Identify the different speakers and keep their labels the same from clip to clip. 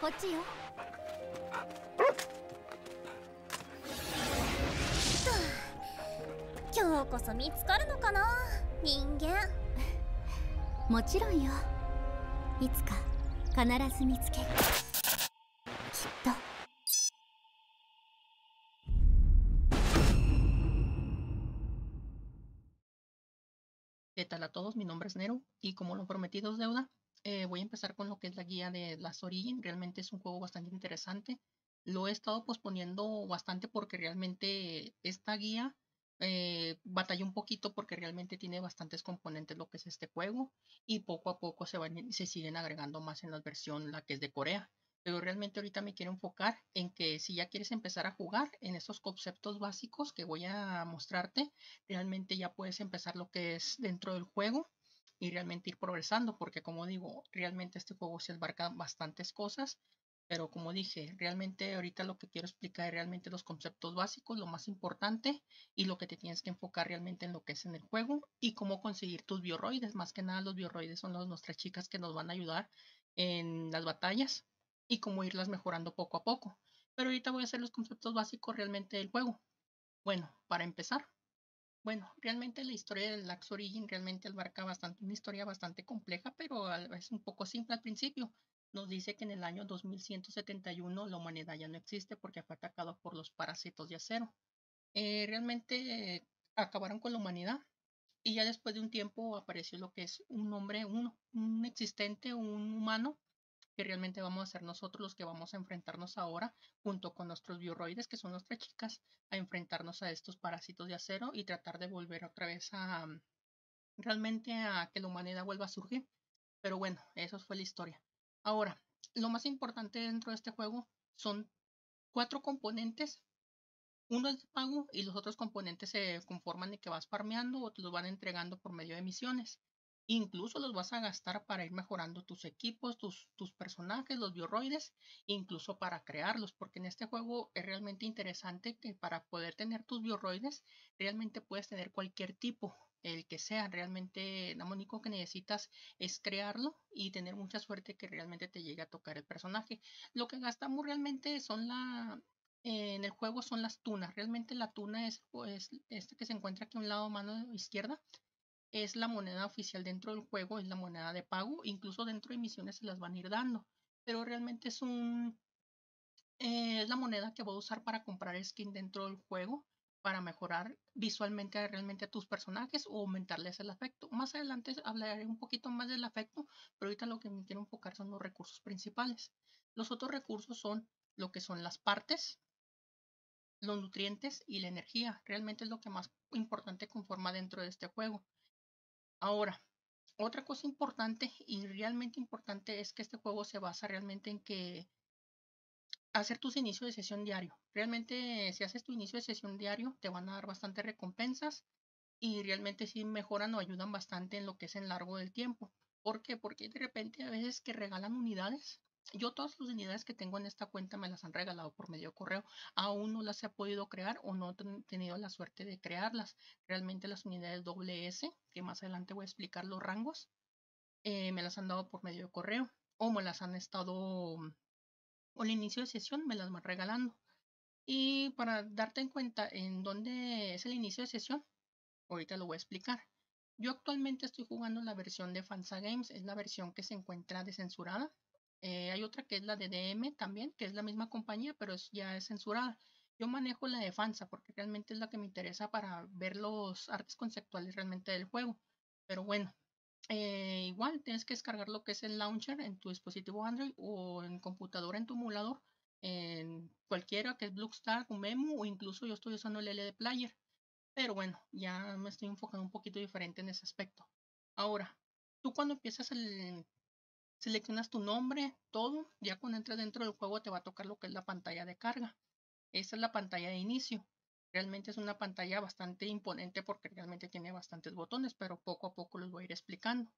Speaker 1: こっちよ今日こそ見つかるのかな人間もちろんよいつか必ず見つけるきっと
Speaker 2: ¿Qué tal a todos? Mi nombre es Nero y como lo prometido es deuda, eh, voy a empezar con lo que es la guía de las Origin. Realmente es un juego bastante interesante. Lo he estado posponiendo bastante porque realmente esta guía eh, un poquito porque realmente tiene bastantes componentes lo que es este juego y poco a poco se, van, se siguen agregando más en la versión la que es de Corea. Pero realmente ahorita me quiero enfocar en que si ya quieres empezar a jugar en esos conceptos básicos que voy a mostrarte, realmente ya puedes empezar lo que es dentro del juego y realmente ir progresando, porque como digo, realmente este juego se abarca bastantes cosas, pero como dije, realmente ahorita lo que quiero explicar es realmente los conceptos básicos, lo más importante y lo que te tienes que enfocar realmente en lo que es en el juego y cómo conseguir tus bioroides. Más que nada los bioroides son las, nuestras chicas que nos van a ayudar en las batallas y cómo irlas mejorando poco a poco. Pero ahorita voy a hacer los conceptos básicos realmente del juego. Bueno, para empezar, bueno, realmente la historia del Lax Origin realmente abarca bastante, una historia bastante compleja, pero es un poco simple al principio. Nos dice que en el año 2171 la humanidad ya no existe porque fue atacado por los parásitos de acero. Eh, realmente acabaron con la humanidad y ya después de un tiempo apareció lo que es un hombre, un, un existente, un humano realmente vamos a ser nosotros los que vamos a enfrentarnos ahora, junto con nuestros bioroides, que son nuestras chicas, a enfrentarnos a estos parásitos de acero y tratar de volver otra vez a realmente a que la humanidad vuelva a surgir. Pero bueno, eso fue la historia. Ahora, lo más importante dentro de este juego son cuatro componentes. Uno es de pago y los otros componentes se conforman de que vas farmeando o te los van entregando por medio de misiones. Incluso los vas a gastar para ir mejorando tus equipos, tus, personajes, los bioroides, incluso para crearlos, porque en este juego es realmente interesante que para poder tener tus bioroides, realmente puedes tener cualquier tipo, el que sea, realmente lo único que necesitas es crearlo y tener mucha suerte que realmente te llegue a tocar el personaje. Lo que gastamos realmente son la, en el juego son las tunas. Realmente la tuna es pues, este que se encuentra aquí a un lado mano izquierda es la moneda oficial dentro del juego, es la moneda de pago, incluso dentro de misiones se las van a ir dando, pero realmente es un eh, es la moneda que voy a usar para comprar skin dentro del juego para mejorar visualmente realmente a tus personajes o aumentarles el afecto. Más adelante hablaré un poquito más del afecto, pero ahorita lo que me quiero enfocar son los recursos principales. Los otros recursos son lo que son las partes, los nutrientes y la energía. Realmente es lo que más importante conforma dentro de este juego. Ahora, otra cosa importante y realmente importante es que este juego se basa realmente en que hacer tus inicios de sesión diario. Realmente si haces tu inicio de sesión diario te van a dar bastantes recompensas y realmente sí mejoran o ayudan bastante en lo que es en largo del tiempo. ¿Por qué? Porque de repente a veces que regalan unidades yo todas las unidades que tengo en esta cuenta me las han regalado por medio correo. Aún no las he podido crear o no he tenido la suerte de crearlas. Realmente las unidades S, que más adelante voy a explicar los rangos, eh, me las han dado por medio de correo o me las han estado o al inicio de sesión me las van regalando. Y para darte en cuenta en dónde es el inicio de sesión, ahorita lo voy a explicar. Yo actualmente estoy jugando la versión de Fansa Games, es la versión que se encuentra descensurada. Eh, hay otra que es la de DM también, que es la misma compañía, pero ya es censurada. Yo manejo la de Fansa porque realmente es la que me interesa para ver los artes conceptuales realmente del juego. Pero bueno, eh, igual tienes que descargar lo que es el launcher en tu dispositivo Android o en computadora en tu emulador, en cualquiera que es Bluestar, un Memo o incluso yo estoy usando el LD Player. Pero bueno, ya me estoy enfocando un poquito diferente en ese aspecto. Ahora, tú cuando empiezas el, Seleccionas tu nombre, todo. Ya cuando entres dentro del juego te va a tocar lo que es la pantalla de carga. Esa es la pantalla de inicio. Realmente es una pantalla bastante imponente porque realmente tiene bastantes botones, pero poco a poco los voy a ir explicando.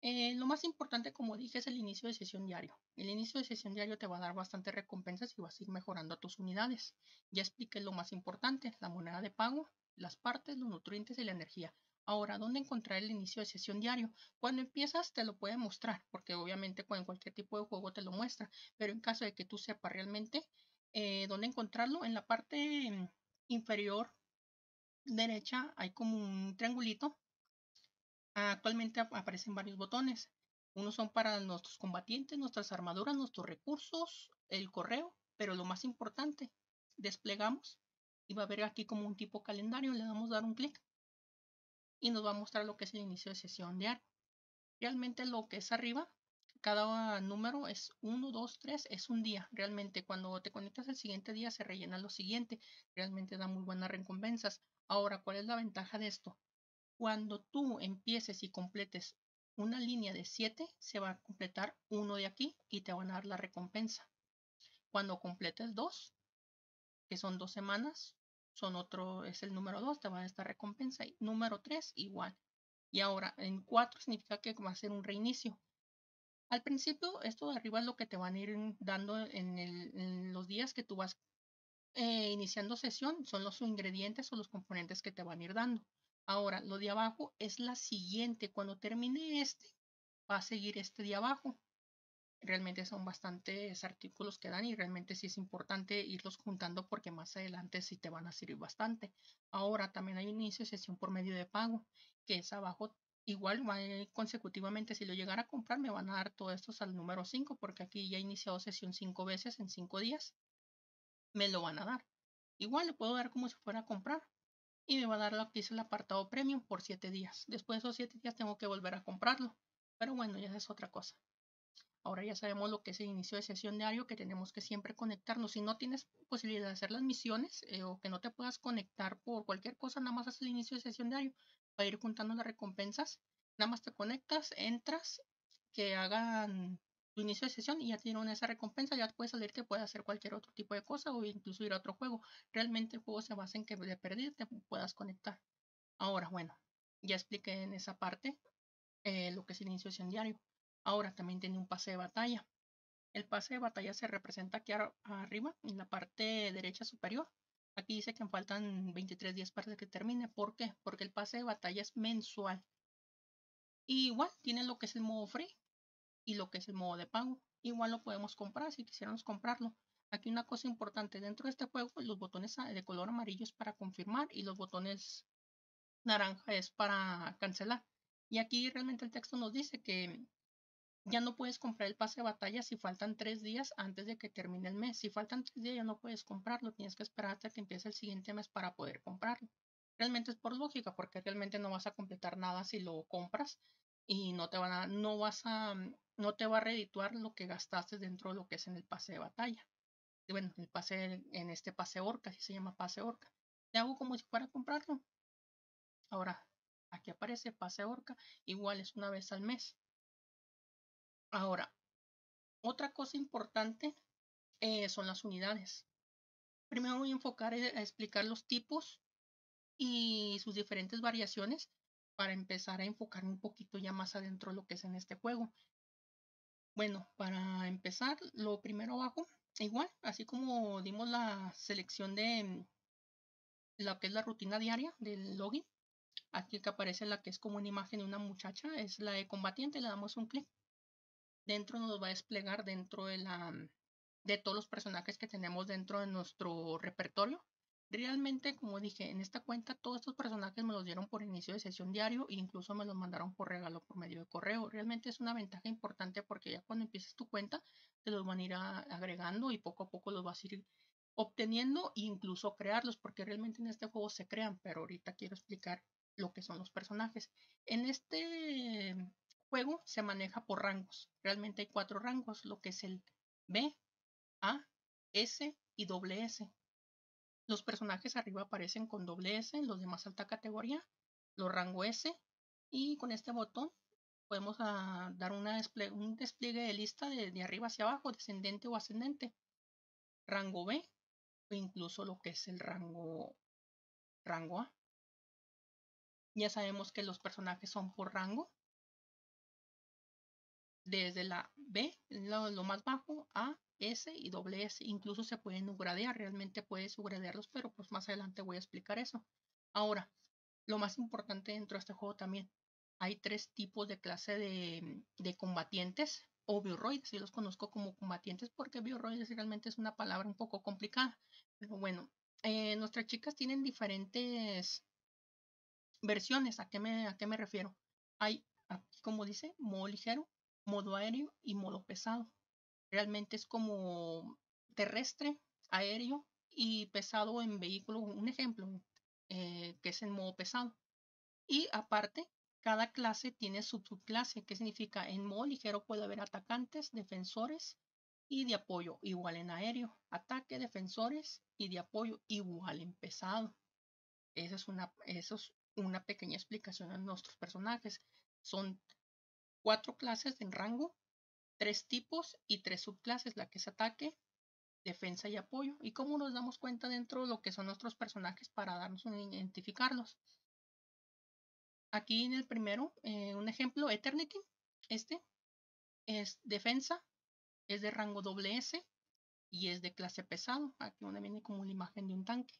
Speaker 2: Eh, lo más importante, como dije, es el inicio de sesión diario. El inicio de sesión diario te va a dar bastantes recompensas y vas a ir mejorando tus unidades. Ya expliqué lo más importante, la moneda de pago, las partes, los nutrientes y la energía. Ahora, ¿dónde encontrar el inicio de sesión diario? Cuando empiezas te lo puede mostrar, porque obviamente en cualquier tipo de juego te lo muestra, pero en caso de que tú sepas realmente eh, dónde encontrarlo, en la parte inferior derecha hay como un triangulito. Actualmente aparecen varios botones. Unos son para nuestros combatientes, nuestras armaduras, nuestros recursos, el correo, pero lo más importante, desplegamos y va a haber aquí como un tipo calendario, le damos dar un clic y nos va a mostrar lo que es el inicio de sesión diario. Realmente lo que es arriba, cada número es 1, 2, 3, es un día. Realmente cuando te conectas el siguiente día se rellena lo siguiente. Realmente da muy buenas recompensas. Ahora, ¿cuál es la ventaja de esto? Cuando tú empieces y completes una línea de 7, se va a completar uno de aquí y te van a dar la recompensa. Cuando completes dos, que son dos semanas, son otro, es el número 2, te va a dar esta recompensa. Y número 3, igual. Y ahora, en 4 significa que va a ser un reinicio. Al principio, esto de arriba es lo que te van a ir dando en, los días que tú vas eh, iniciando sesión, son los ingredientes o los componentes que te van a ir dando. Ahora, lo de abajo es la siguiente. Cuando termine este, va a seguir este de abajo realmente son bastantes artículos que dan y realmente sí es importante irlos juntando porque más adelante sí te van a servir bastante. Ahora también hay un inicio de sesión por medio de pago, que es abajo igual va consecutivamente. Si lo llegara a comprar, me van a dar todo esto al número 5, porque aquí ya he iniciado sesión 5 veces en 5 días. Me lo van a dar. Igual le puedo dar como si fuera a comprar. Y me va a dar lo que dice el apartado premium por 7 días. Después de esos 7 días tengo que volver a comprarlo. Pero bueno, ya es otra cosa. Ahora ya sabemos lo que es el inicio de sesión diario, que tenemos que siempre conectarnos. Si no tienes posibilidad de hacer las misiones eh, o que no te puedas conectar por cualquier cosa, nada más haces el inicio de sesión diario para ir juntando las recompensas. Nada más te conectas, entras, que hagan tu inicio de sesión y ya tienen esa recompensa, ya puedes salir que puedes hacer cualquier otro tipo de cosa o incluso ir a otro juego. Realmente el juego se basa en que de perder te puedas conectar. Ahora, bueno, ya expliqué en esa parte eh, lo que es el inicio de sesión diario. Ahora también tiene un pase de batalla. El pase de batalla se representa aquí arriba, en la parte derecha superior. Aquí dice que faltan 23 días para que termine. ¿Por qué? Porque el pase de batalla es mensual. igual tiene lo que es el modo free y lo que es el modo de pago. Igual lo podemos comprar si quisiéramos comprarlo. Aquí una cosa importante, dentro de este juego los botones de color amarillo es para confirmar y los botones naranja es para cancelar. Y aquí realmente el texto nos dice que ya no puedes comprar el pase de batalla si faltan tres días antes de que termine el mes. Si faltan tres días ya no puedes comprarlo, tienes que esperar hasta que empiece el siguiente mes para poder comprarlo. Realmente es por lógica, porque realmente no vas a completar nada si lo compras y no te van a, no vas a, no te va a redituar lo que gastaste dentro de lo que es en el pase de batalla. bueno, el pase, en este pase orca, así se llama pase orca. Te hago como si fuera a comprarlo. Ahora, aquí aparece pase orca, igual es una vez al mes. Ahora, otra cosa importante eh, son las unidades. Primero voy a enfocar a explicar los tipos y sus diferentes variaciones para empezar a enfocar un poquito ya más adentro lo que es en este juego. Bueno, para empezar, lo primero abajo, igual, así como dimos la selección de lo que es la rutina diaria del login, aquí que aparece la que es como una imagen de una muchacha, es la de combatiente, le damos un clic dentro nos va a desplegar dentro de la de todos los personajes que tenemos dentro de nuestro repertorio. Realmente, como dije, en esta cuenta todos estos personajes me los dieron por inicio de sesión diario e incluso me los mandaron por regalo por medio de correo. Realmente es una ventaja importante porque ya cuando empieces tu cuenta te los van a ir agregando y poco a poco los vas a ir obteniendo e incluso crearlos porque realmente en este juego se crean, pero ahorita quiero explicar lo que son los personajes. En este juego se maneja por rangos. Realmente hay cuatro rangos, lo que es el B, A, S y doble S. Los personajes arriba aparecen con doble S, los de más alta categoría, los rango S, y con este botón podemos ah, dar un despliegue de lista de, de, arriba hacia abajo, descendente o ascendente. Rango B, o incluso lo que es el rango, rango A. Ya sabemos que los personajes son por rango desde la B, lo, más bajo, A, S y doble S. Incluso se pueden upgradear, realmente puedes upgradearlos, pero pues más adelante voy a explicar eso. Ahora, lo más importante dentro de este juego también, hay tres tipos de clase de, de combatientes o bioroides. Yo los conozco como combatientes porque bioroides realmente es una palabra un poco complicada. Pero bueno, eh, nuestras chicas tienen diferentes versiones. ¿A qué, me, ¿A qué me refiero? Hay, como dice, modo ligero, modo aéreo y modo pesado. Realmente es como terrestre, aéreo y pesado en vehículo. Un ejemplo, eh, que es en modo pesado. Y aparte, cada clase tiene su subclase, que significa en modo ligero puede haber atacantes, defensores y de apoyo, igual en aéreo. Ataque, defensores y de apoyo, igual en pesado. Esa es una, eso es una pequeña explicación de nuestros personajes. Son cuatro clases en rango, tres tipos y tres subclases, la que es ataque, defensa y apoyo. ¿Y cómo nos damos cuenta dentro de lo que son nuestros personajes para darnos un identificarlos? Aquí en el primero, eh, un ejemplo, Eternity, este es defensa, es de rango S y es de clase pesado. Aquí donde viene como la imagen de un tanque.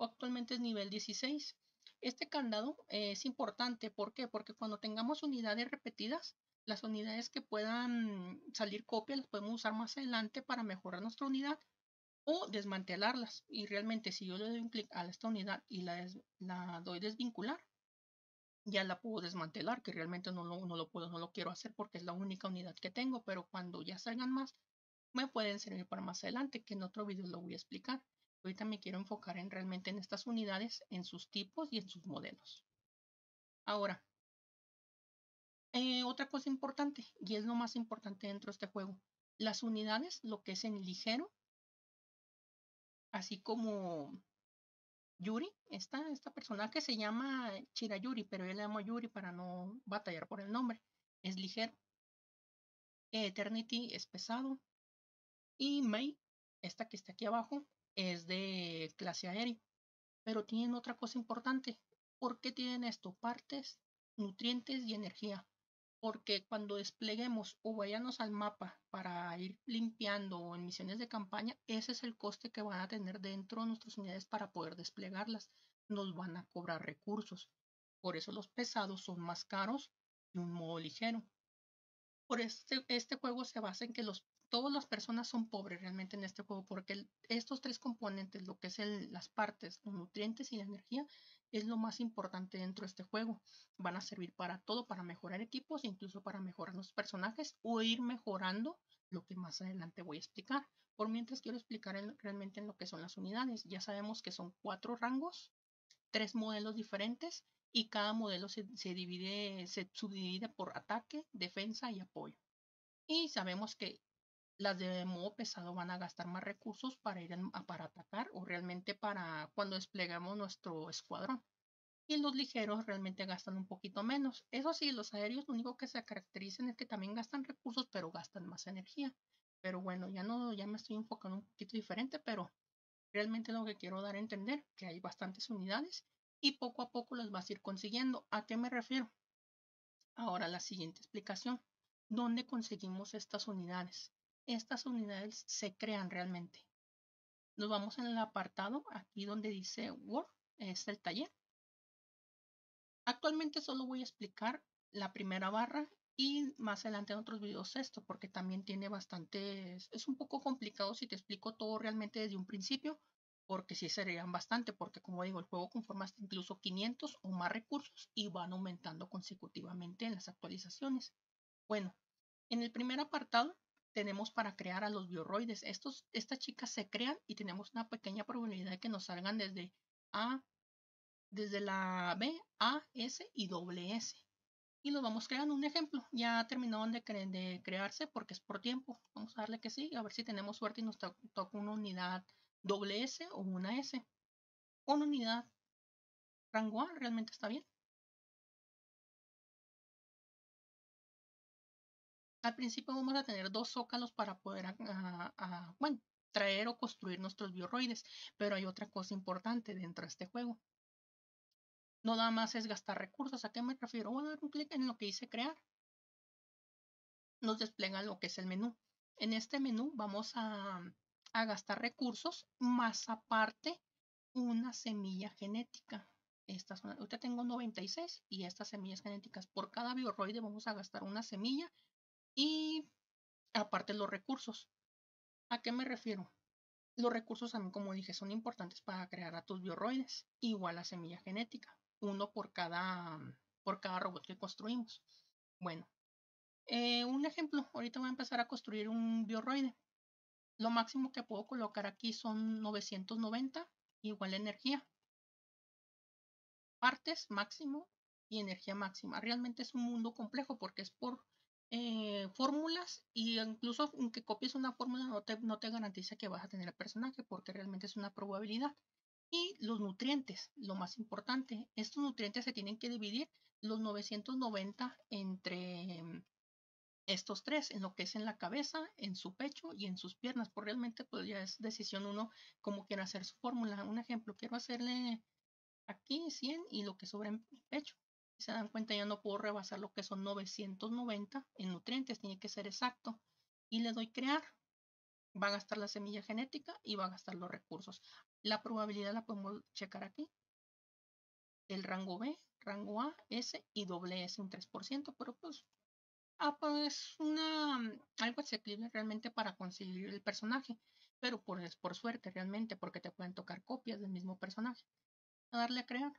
Speaker 2: Actualmente es nivel 16. Este candado es importante, ¿por qué? Porque cuando tengamos unidades repetidas, las unidades que puedan salir copia las podemos usar más adelante para mejorar nuestra unidad o desmantelarlas. Y realmente si yo le doy un clic a esta unidad y la, la doy desvincular, ya la puedo desmantelar, que realmente no lo, no lo puedo, no lo quiero hacer porque es la única unidad que tengo, pero cuando ya salgan más, me pueden servir para más adelante, que en otro video lo voy a explicar. Ahorita me quiero enfocar en realmente en estas unidades, en sus tipos y en sus modelos. Ahora, eh, otra cosa importante, y es lo más importante dentro de este juego, las unidades, lo que es en ligero, así como Yuri, esta, esta personaje se llama Chirayuri, pero yo le llamo Yuri para no batallar por el nombre. Es ligero. Eternity es pesado. Y Mei, esta que está aquí abajo, es de clase aérea. Pero tienen otra cosa importante. ¿Por qué tienen esto? Partes, nutrientes y energía porque cuando despleguemos o vayamos al mapa para ir limpiando en misiones de campaña, ese es el coste que van a tener dentro de nuestras unidades para poder desplegarlas. Nos van a cobrar recursos. Por eso los pesados son más caros y un modo ligero. Por este, este juego se basa en que los, todas las personas son pobres realmente en este juego, porque estos tres componentes, lo que es las partes, los nutrientes y la energía, es lo más importante dentro de este juego. Van a servir para todo, para mejorar equipos, incluso para mejorar los personajes o ir mejorando lo que más adelante voy a explicar. Por mientras quiero explicar realmente en lo que son las unidades. Ya sabemos que son cuatro rangos, tres modelos diferentes y cada modelo se, divide, se subdivide por ataque, defensa y apoyo. Y sabemos que las de modo pesado van a gastar más recursos para ir para atacar o realmente para cuando desplegamos nuestro escuadrón. Y los ligeros realmente gastan un poquito menos. Eso sí, los aéreos lo único que se caracterizan es que también gastan recursos, pero gastan más energía. Pero bueno, ya no, ya me estoy enfocando un poquito diferente, pero realmente lo que quiero dar a entender que hay bastantes unidades y poco a poco las vas a ir consiguiendo. ¿A qué me refiero? Ahora la siguiente explicación. ¿Dónde conseguimos estas unidades? Estas unidades se crean realmente. Nos vamos en el apartado, aquí donde dice Word, es el taller. Actualmente solo voy a explicar la primera barra y más adelante en otros videos esto, porque también tiene bastantes, es un poco complicado si te explico todo realmente desde un principio, porque sí serían bastante, porque como digo, el juego conforma hasta incluso 500 o más recursos y van aumentando consecutivamente en las actualizaciones. Bueno, en el primer apartado tenemos para crear a los bioroides. Estos, estas chicas se crean y tenemos una pequeña probabilidad de que nos salgan desde A, desde la B, A, S y doble S. Y los vamos creando. Un ejemplo, ya terminaron de, crearse porque es por tiempo. Vamos a darle que sí, a ver si tenemos suerte y nos toca una unidad doble S o una S. Una unidad rango A realmente está bien. Al principio vamos a tener dos zócalos para poder, traer o construir nuestros bioroides, pero hay otra cosa importante dentro de este juego. No nada más es gastar recursos. ¿A qué me refiero? Voy a dar un clic en lo que dice crear. Nos despliega lo que es el menú. En este menú vamos a, gastar recursos más aparte una semilla genética. Estas ahorita tengo 96 y estas semillas genéticas. Por cada bioroide vamos a gastar una semilla y aparte los recursos. ¿A qué me refiero? Los recursos también, como dije, son importantes para crear a tus bioroides. Igual la semilla genética. Uno por cada, por cada robot que construimos. Bueno, eh, un ejemplo. Ahorita voy a empezar a construir un bioroide. Lo máximo que puedo colocar aquí son 990, igual energía. Partes máximo y energía máxima. Realmente es un mundo complejo porque es por eh, fórmulas y incluso aunque copies una fórmula no te, no te garantiza que vas a tener el personaje porque realmente es una probabilidad. Y los nutrientes, lo más importante, estos nutrientes se tienen que dividir los 990 entre estos tres, en lo que es en la cabeza, en su pecho y en sus piernas, pues realmente pues ya es decisión uno cómo quiere hacer su fórmula. Un ejemplo, quiero hacerle aquí 100 y lo que sobra en pecho. Se dan cuenta, ya no puedo rebasar lo que son 990 en nutrientes, tiene que ser exacto. Y le doy crear. Va a gastar la semilla genética y va a gastar los recursos. La probabilidad la podemos checar aquí. El rango B, rango A, S y doble S un 3%, pero pues Ah, pues una mm, algo asequible realmente para conseguir el personaje, pero por, es por suerte realmente, porque te pueden tocar copias del mismo personaje. A darle a crear.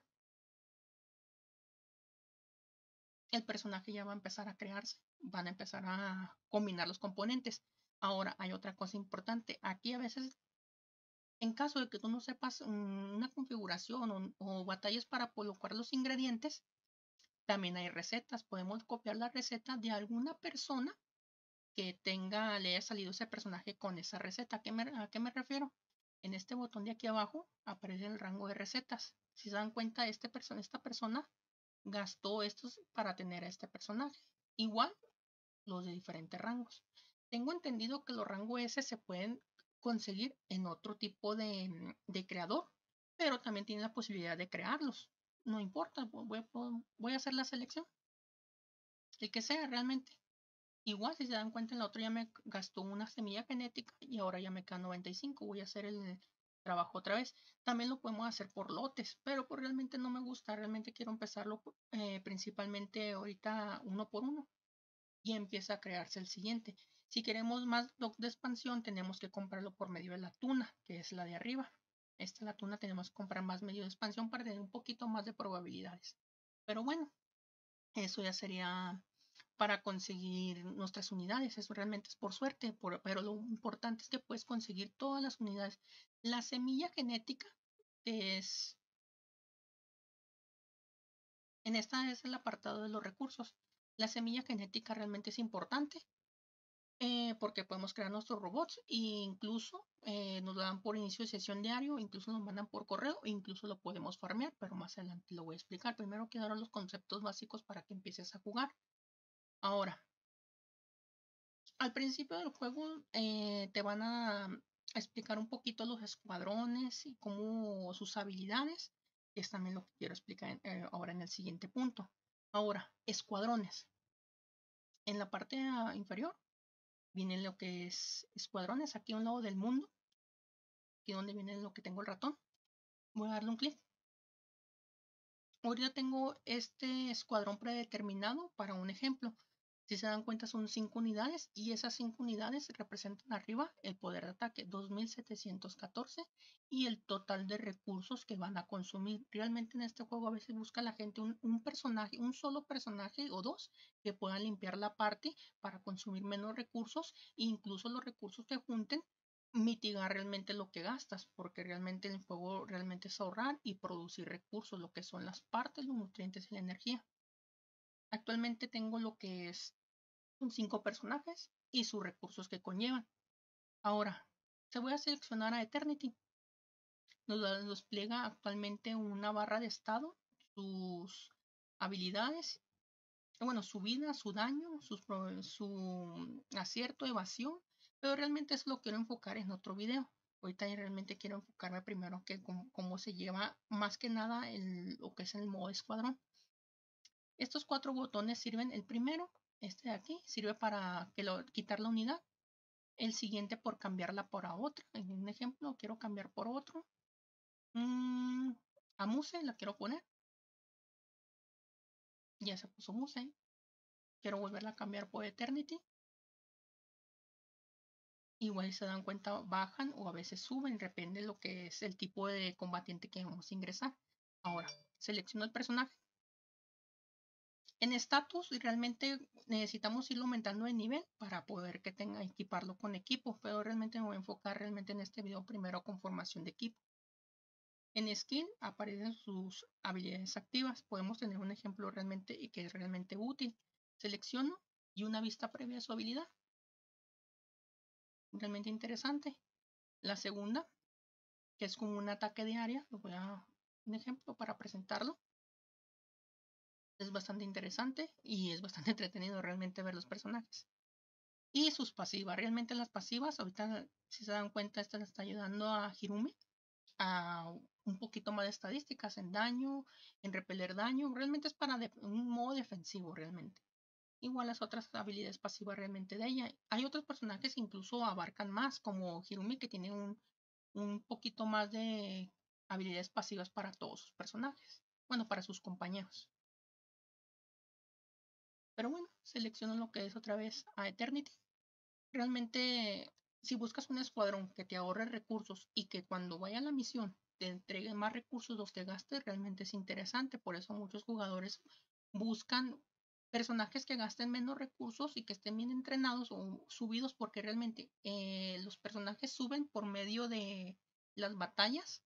Speaker 2: El personaje ya va a empezar a crearse, van a empezar a combinar los componentes. Ahora, hay otra cosa importante. Aquí a veces, en caso de que tú no sepas mm, una configuración o, batallas para colocar los ingredientes, también hay recetas. Podemos copiar la receta de alguna persona que tenga, le haya salido ese personaje con esa receta. ¿A qué me, refiero? En este botón de aquí abajo aparece el rango de recetas. Si se dan cuenta, este persona, esta persona gastó estos para tener a este personaje. Igual los de diferentes rangos. Tengo entendido que los rangos S se pueden conseguir en otro tipo de, de creador, pero también tiene la posibilidad de crearlos no importa, voy a, hacer la selección. El que sea realmente. Igual, si se dan cuenta, en la otra ya me gastó una semilla genética y ahora ya me queda 95. Voy a hacer el trabajo otra vez. También lo podemos hacer por lotes, pero pues realmente no me gusta. Realmente quiero empezarlo eh, principalmente ahorita uno por uno. Y empieza a crearse el siguiente. Si queremos más block de expansión, tenemos que comprarlo por medio de la tuna, que es la de arriba. Esta la tuna tenemos que comprar más medio de expansión para tener un poquito más de probabilidades. Pero bueno, eso ya sería para conseguir nuestras unidades. Eso realmente es por suerte, pero lo importante es que puedes conseguir todas las unidades. La semilla genética, es... En esta es el apartado de los recursos. La semilla genética realmente es importante eh, porque podemos crear nuestros robots e incluso eh, nos dan por inicio de sesión diario, incluso nos mandan por correo, e incluso lo podemos farmear, pero más adelante lo voy a explicar. Primero quiero dar los conceptos básicos para que empieces a jugar. Ahora, al principio del juego eh, te van a explicar un poquito los escuadrones y cómo sus habilidades, que es también lo que quiero explicar ahora en el siguiente punto. Ahora, escuadrones. En la parte ah, inferior viene lo que es escuadrones, aquí a un lado del mundo, aquí donde viene lo que tengo el ratón. Voy a darle un clic. Ahorita tengo este escuadrón predeterminado para un ejemplo. Si se dan cuenta son 5 unidades y esas 5 unidades representan arriba el poder de ataque 2714 y el total de recursos que van a consumir. Realmente en este juego a veces busca la gente un, personaje, un solo personaje o dos que puedan limpiar la parte para consumir menos recursos e incluso los recursos que junten mitigar realmente lo que gastas, porque realmente el juego realmente es ahorrar y producir recursos, lo que son las partes, los nutrientes y la energía. Actualmente tengo lo que es son cinco personajes y sus recursos que conllevan. Ahora, se voy a seleccionar a Eternity. Nos despliega actualmente una barra de estado, sus habilidades, bueno, su vida, su daño, su acierto, evasión, pero realmente eso lo quiero enfocar en otro video. Ahorita realmente quiero enfocarme primero que cómo, se lleva más que nada el, lo que es el modo escuadrón. Estos cuatro botones sirven, el primero este de aquí sirve para quitar la unidad. El siguiente por cambiarla por a otra. En un ejemplo, quiero cambiar por otro. Mm, a Muse la quiero poner. Ya se puso Muse. Quiero volverla a cambiar por Eternity. Igual se dan cuenta, bajan o a veces suben, depende de lo que es el tipo de combatiente que vamos a ingresar. Ahora, selecciono el personaje. En estatus realmente necesitamos irlo aumentando de nivel para poder que tenga equiparlo con equipo, pero realmente me voy a enfocar realmente en este video primero con formación de equipo. En skin aparecen sus habilidades activas. Podemos tener un ejemplo realmente y que es realmente útil. Selecciono y una vista previa a su habilidad. Realmente interesante. La segunda, que es como un ataque de área, lo voy a un ejemplo para presentarlo. Es bastante interesante y es bastante entretenido realmente ver los personajes. Y sus pasivas, realmente las pasivas, ahorita si se dan cuenta, esta le está ayudando a Hirumi a un poquito más de estadísticas en daño, en repeler daño. Realmente es para un modo defensivo realmente. Igual las otras habilidades pasivas realmente de ella. Hay otros personajes que incluso abarcan más, como Hirumi, que tiene un, un poquito más de habilidades pasivas para todos sus personajes. Bueno, para sus compañeros. Pero bueno, selecciono lo que es otra vez a Eternity. Realmente, si buscas un escuadrón que te ahorre recursos y que cuando vaya a la misión te entregue más recursos los que gastes, realmente es interesante. Por eso muchos jugadores buscan personajes que gasten menos recursos y que estén bien entrenados o subidos porque realmente eh, los personajes suben por medio de las batallas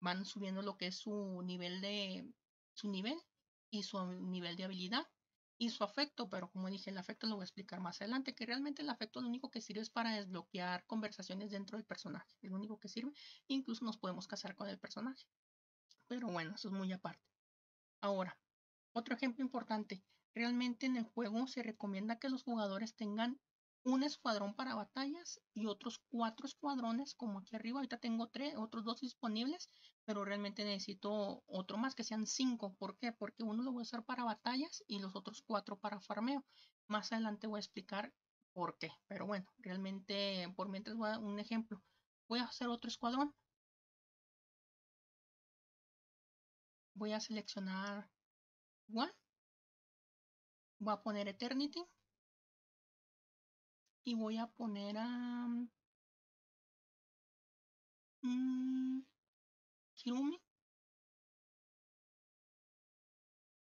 Speaker 2: van subiendo lo que es su nivel de su nivel y su nivel de habilidad y su afecto, pero como dije, el afecto lo voy a explicar más adelante, que realmente el afecto lo único que sirve es para desbloquear conversaciones dentro del personaje, es lo único que sirve, incluso nos podemos casar con el personaje. Pero bueno, eso es muy aparte. Ahora, otro ejemplo importante, realmente en el juego se recomienda que los jugadores tengan un escuadrón para batallas y otros cuatro escuadrones, como aquí arriba. Ahorita tengo tres, otros dos disponibles, pero realmente necesito otro más, que sean cinco. ¿Por qué? Porque uno lo voy a usar para batallas y los otros cuatro para farmeo. Más adelante voy a explicar por qué. Pero bueno, realmente, por mientras voy a dar un ejemplo. Voy a hacer otro escuadrón. Voy a seleccionar igual. Voy a poner Eternity y voy a poner a um,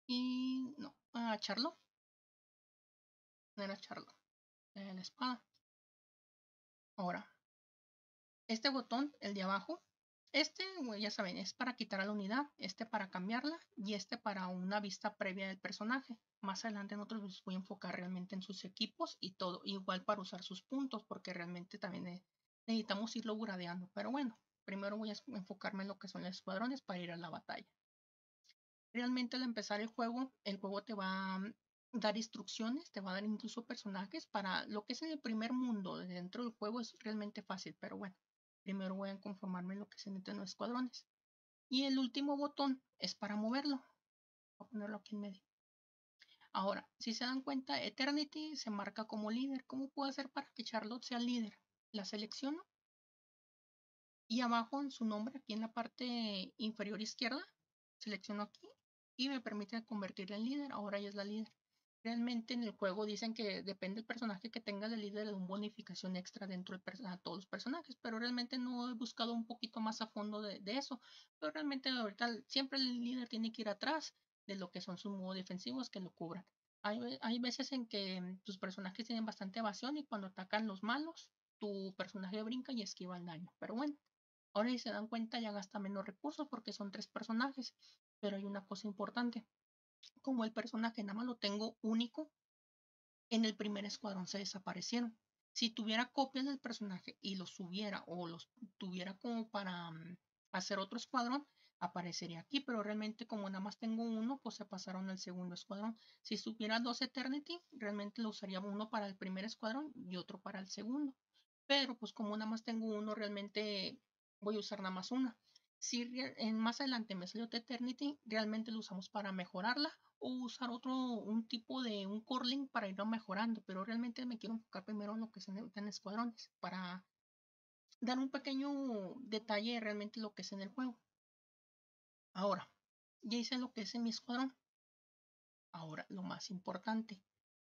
Speaker 2: y no, a Charlo. Poner a Charlo. La espada. Ahora, este botón, el de abajo, este, ya saben, es para quitar a la unidad, este para cambiarla y este para una vista previa del personaje. Más adelante en otros voy a enfocar realmente en sus equipos y todo, igual para usar sus puntos, porque realmente también necesitamos irlo gradeando. Pero bueno, primero voy a enfocarme en lo que son los escuadrones para ir a la batalla. Realmente al empezar el juego, el juego te va a dar instrucciones, te va a dar incluso personajes para lo que es en el primer mundo. Dentro del juego es realmente fácil, pero bueno, primero voy a conformarme en lo que se necesitan los escuadrones. Y el último botón es para moverlo. Voy a ponerlo aquí en medio. Ahora, si se dan cuenta, Eternity se marca como líder. ¿Cómo puedo hacer para que Charlotte sea líder? La selecciono y abajo en su nombre, aquí en la parte inferior izquierda, selecciono aquí y me permite convertirla en líder. Ahora ella es la líder realmente en el juego dicen que depende del personaje que tenga de líder de una bonificación extra dentro de todos los personajes, pero realmente no he buscado un poquito más a fondo de, eso. Pero realmente ahorita siempre el líder tiene que ir atrás de lo que son sus modos defensivos que lo cubran. Hay, hay veces en que tus personajes tienen bastante evasión y cuando atacan los malos, tu personaje brinca y esquiva el daño. Pero bueno, ahora si se dan cuenta ya gasta menos recursos porque son tres personajes. Pero hay una cosa importante como el personaje nada más lo tengo único, en el primer escuadrón se desaparecieron. Si tuviera copias del personaje y los subiera o los tuviera como para mm, hacer otro escuadrón, aparecería aquí, pero realmente como nada más tengo uno, pues se pasaron al segundo escuadrón. Si supiera dos Eternity, realmente lo usaría uno para el primer escuadrón y otro para el segundo. Pero pues como nada más tengo uno, realmente voy a usar nada más una. Si en más adelante me salió Eternity, realmente lo usamos para mejorarla o usar otro, un tipo de un curling para irlo mejorando, pero realmente me quiero enfocar primero en lo que se en escuadrones para dar un pequeño detalle de realmente lo que es en el juego. Ahora, ya hice lo que es en mi escuadrón. Ahora, lo más importante,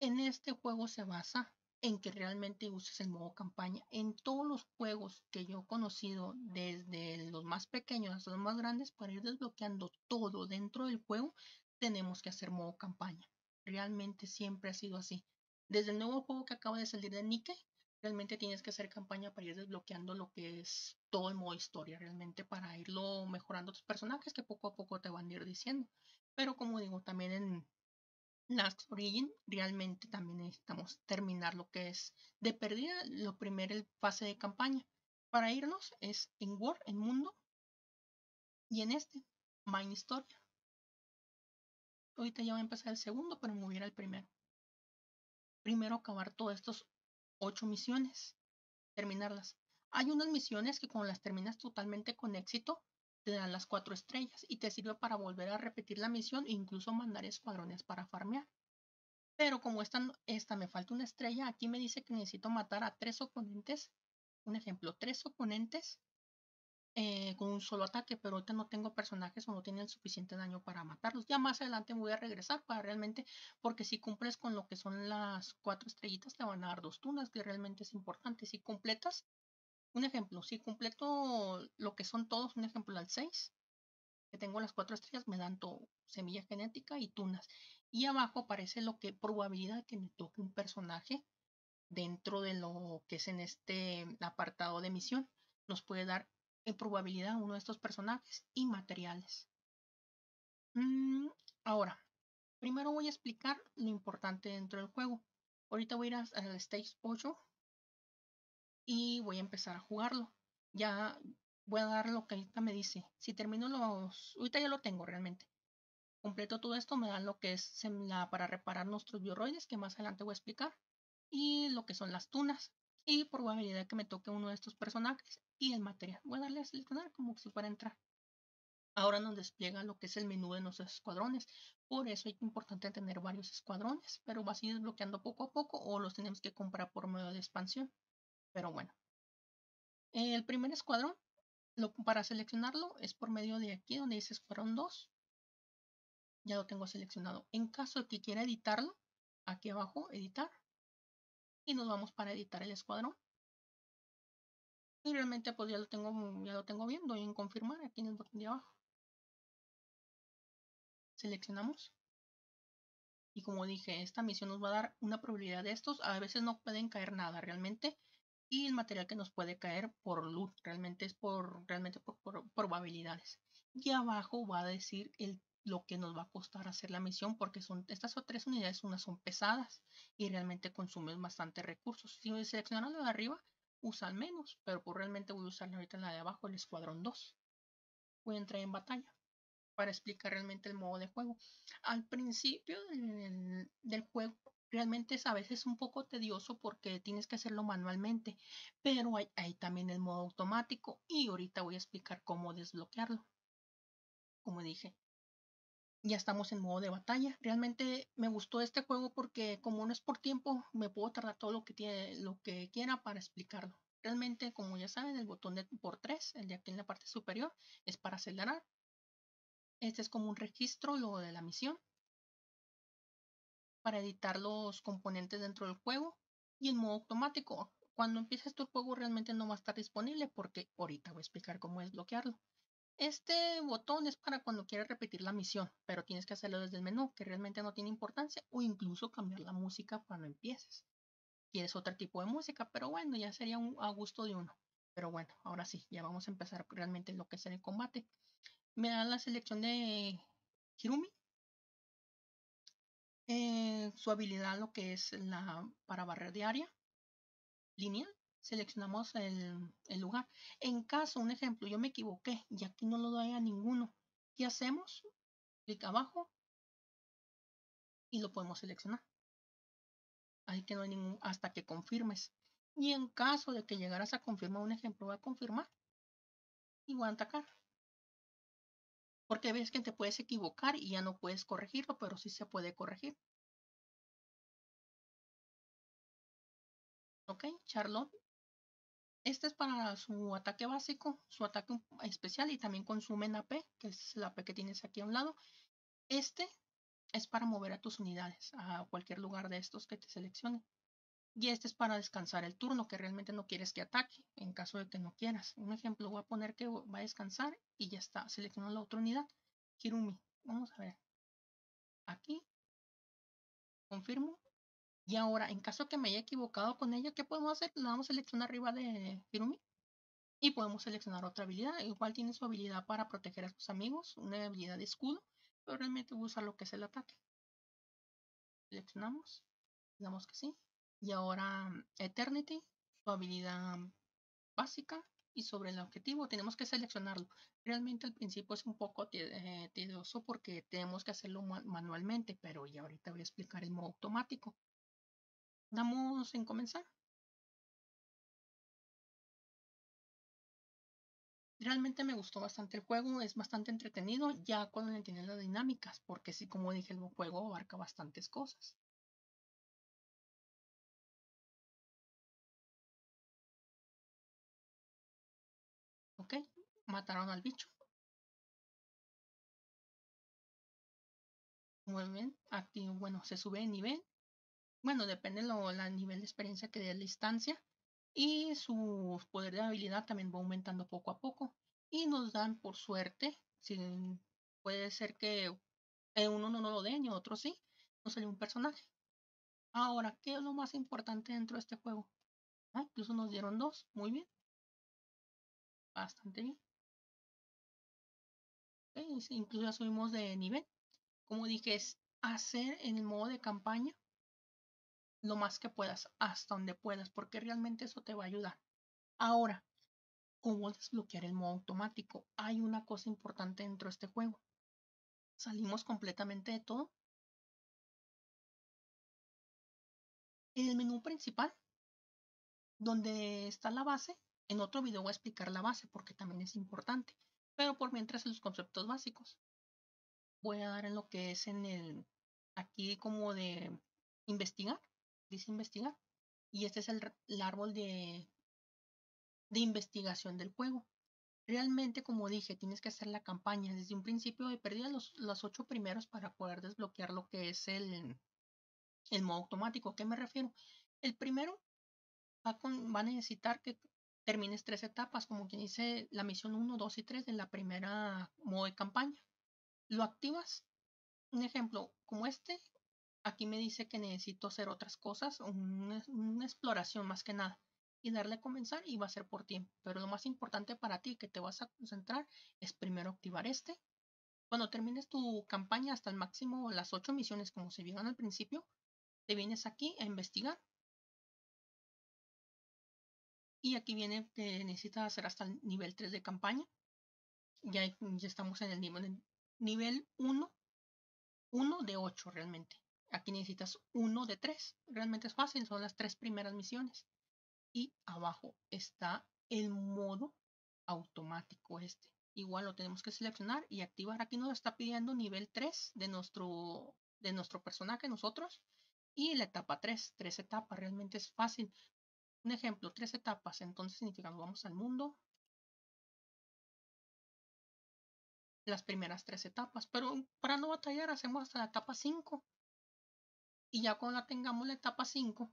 Speaker 2: en este juego se basa en que realmente uses el modo campaña. En todos los juegos que yo he conocido, desde los más pequeños hasta los más grandes, para ir desbloqueando todo dentro del juego, tenemos que hacer modo campaña. Realmente siempre ha sido así. Desde el nuevo juego que acaba de salir de Nike, realmente tienes que hacer campaña para ir desbloqueando lo que es todo el modo historia, realmente para irlo mejorando tus personajes que poco a poco te van a diciendo. Pero como digo, también en Last Origin realmente también necesitamos terminar lo que es de pérdida lo primero el fase de campaña. Para irnos es en War, en Mundo, y en este, Mind Historia. Ahorita ya voy a empezar el segundo, pero me voy a ir al primero. Primero acabar todas estas ocho misiones, terminarlas. Hay unas misiones que cuando las terminas totalmente con éxito, te dan las cuatro estrellas y te sirve para volver a repetir la misión e incluso mandar escuadrones para farmear. Pero como esta, esta me falta una estrella, aquí me dice que necesito matar a tres oponentes. Un ejemplo, tres oponentes eh, con un solo ataque, pero ahorita no tengo personajes o no tienen suficiente daño para matarlos. Ya más adelante voy a regresar para realmente, porque si cumples con lo que son las cuatro estrellitas, te van a dar dos tunas, que realmente es importante. Si completas un ejemplo, si completo lo que son todos, un ejemplo al 6, que tengo las cuatro estrellas, me dan todo, semilla genética y tunas. Y abajo aparece lo que probabilidad que me toque un personaje dentro de lo que es en este apartado de misión. Nos puede dar en probabilidad uno de estos personajes y materiales. Mm, ahora, primero voy a explicar lo importante dentro del juego. Ahorita voy a ir al Stage 8 y voy a empezar a jugarlo. Ya voy a dar lo que ahorita me dice. Si termino los... Ahorita ya lo tengo realmente. Completo todo esto, me da lo que es para reparar nuestros bioroides, que más adelante voy a explicar. Y lo que son las tunas. Y probabilidad que me toque uno de estos personajes. Y el material. Voy a darle a seleccionar como si fuera entrar. Ahora nos despliega lo que es el menú de nuestros escuadrones. Por eso es importante tener varios escuadrones. Pero va a ir desbloqueando poco a poco o los tenemos que comprar por medio de expansión. Pero bueno. El primer escuadrón, para seleccionarlo, es por medio de aquí donde dice escuadrón 2. Ya lo tengo seleccionado. En caso de que quiera editarlo, aquí abajo, editar. Y nos vamos para editar el escuadrón. Y realmente pues ya lo tengo, ya lo tengo bien. Doy en confirmar aquí en el botón de abajo. Seleccionamos. Y como dije, esta misión nos va a dar una probabilidad de estos. A veces no pueden caer nada realmente y el material que nos puede caer por luz, realmente es por, realmente por, probabilidades. Y abajo va a decir el, lo que nos va a costar hacer la misión, porque son estas tres unidades, unas son pesadas y realmente consumen bastante recursos. Si seleccionan la de arriba, usan menos, pero pues realmente voy a usar ahorita la de abajo, el escuadrón 2. Voy a entrar en batalla para explicar realmente el modo de juego. Al principio del, del juego realmente es a veces un poco tedioso porque tienes que hacerlo manualmente, pero hay, también el modo automático y ahorita voy a explicar cómo desbloquearlo. Como dije, ya estamos en modo de batalla. Realmente me gustó este juego porque como no es por tiempo, me puedo tardar todo lo que, tiene, lo que quiera para explicarlo. Realmente, como ya saben, el botón de por 3, el de aquí en la parte superior, es para acelerar. Este es como un registro, lo de la misión para editar los componentes dentro del juego y en modo automático. Cuando empieces tu juego realmente no va a estar disponible porque ahorita voy a explicar cómo desbloquearlo. Este botón es para cuando quieres repetir la misión, pero tienes que hacerlo desde el menú, que realmente no tiene importancia, o incluso cambiar la música cuando empieces. Quieres otro tipo de música, pero bueno, ya sería un, a gusto de uno. Pero bueno, ahora sí, ya vamos a empezar realmente lo que es el combate. Me da la selección de Hirumi, su habilidad lo que es la para barrer de área lineal seleccionamos el, el, lugar. En caso un ejemplo yo me equivoqué y aquí no lo doy a ninguno ¿qué hacemos? clic abajo. Y lo podemos seleccionar. Ahí que no hay ningún hasta que confirmes. Y en caso de que llegaras a confirmar un ejemplo voy a confirmar y voy a atacar. Porque ves que te puedes equivocar y ya no puedes corregirlo, pero sí se puede corregir. Ok, Charlotte. Este es para su ataque básico, su ataque especial y también consumen AP, que es el AP que tienes aquí a un lado. Este es para mover a tus unidades a cualquier lugar de estos que te seleccionen. Y este es para descansar el turno que realmente no quieres que ataque, en caso de que no quieras. Un ejemplo, voy a poner que va a descansar y ya está. Selecciono la otra unidad. Kirumi. Vamos a ver. Aquí. Confirmo. Y ahora, en caso que me haya equivocado con ella, ¿qué podemos hacer? Le damos seleccionar arriba de Kirumi. Y podemos seleccionar otra habilidad. Igual tiene su habilidad para proteger a sus amigos. Una habilidad de escudo. Pero realmente a usar lo que es el ataque. Seleccionamos. Damos que sí. Y ahora Eternity, su habilidad básica. Y sobre el objetivo tenemos que seleccionarlo. Realmente al principio es un poco eh, tedioso porque tenemos que hacerlo manualmente, pero ya ahorita voy a explicar el modo automático. Damos en comenzar. Realmente me gustó bastante el juego, es bastante entretenido ya cuando entienden las dinámicas, porque sí, como dije, el juego abarca bastantes cosas. Ok, mataron al bicho. Muy bien, aquí, bueno, se sube de nivel. Bueno, depende del nivel de experiencia que dé la instancia y su poder de habilidad también va aumentando poco a poco y nos dan por suerte, puede ser que uno no, lo den y otro sí, nos sale un personaje. Ahora, ¿qué es lo más importante dentro de este juego? Ah, incluso nos dieron dos, muy bien. Bastante bien. incluso ya subimos de nivel. Como dije, es hacer en el modo de campaña lo más que puedas, hasta donde puedas, porque realmente eso te va a ayudar. Ahora, ¿cómo desbloquear el modo automático? Hay una cosa importante dentro de este juego. Salimos completamente de todo. En el menú principal, donde está la base, en otro video voy a explicar la base porque también es importante, pero por mientras los conceptos básicos. Voy a dar en lo que es en el, aquí como de investigar dice investigar. Y este es el, árbol de, de investigación del juego. Realmente, como dije, tienes que hacer la campaña desde un principio de pérdida los, los ocho primeros para poder desbloquear lo que es el, el modo automático. ¿A qué me refiero? El primero va, con, va a necesitar que termines tres etapas, como quien dice la misión 1, 2 y 3 de la primera modo de campaña. Lo activas. Un ejemplo, como este, Aquí me dice que necesito hacer otras cosas, una, exploración más que nada, y darle a comenzar y va a ser por tiempo. Pero lo más importante para ti que te vas a concentrar es primero activar este. Cuando termines tu campaña hasta el máximo, las ocho misiones como se vieron al principio, te vienes aquí a investigar. Y aquí viene que necesitas hacer hasta el nivel 3 de campaña. Ya, estamos en el nivel, nivel 1, 1 de 8 realmente. Aquí necesitas uno de tres. Realmente es fácil, son las tres primeras misiones. Y abajo está el modo automático este. Igual lo tenemos que seleccionar y activar. Aquí nos está pidiendo nivel 3 de nuestro, de nuestro personaje, nosotros. Y la etapa 3, tres etapas. Realmente es fácil. Un ejemplo, tres etapas. Entonces significa vamos al mundo. Las primeras tres etapas. Pero para no batallar hacemos hasta la etapa 5 y ya cuando la tengamos la etapa 5,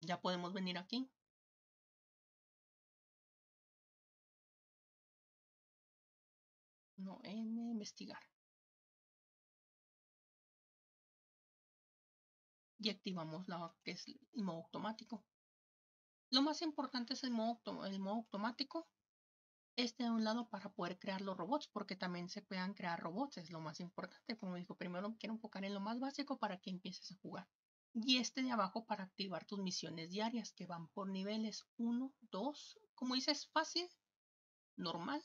Speaker 2: ya podemos venir aquí. No, en investigar. Y activamos la que es el modo automático. Lo más importante es el modo, el modo automático este de un lado para poder crear los robots, porque también se puedan crear robots, es lo más importante. Como dijo, primero quiero enfocar en lo más básico para que empieces a jugar. Y este de abajo para activar tus misiones diarias, que van por niveles 1, 2, como dices, fácil, normal,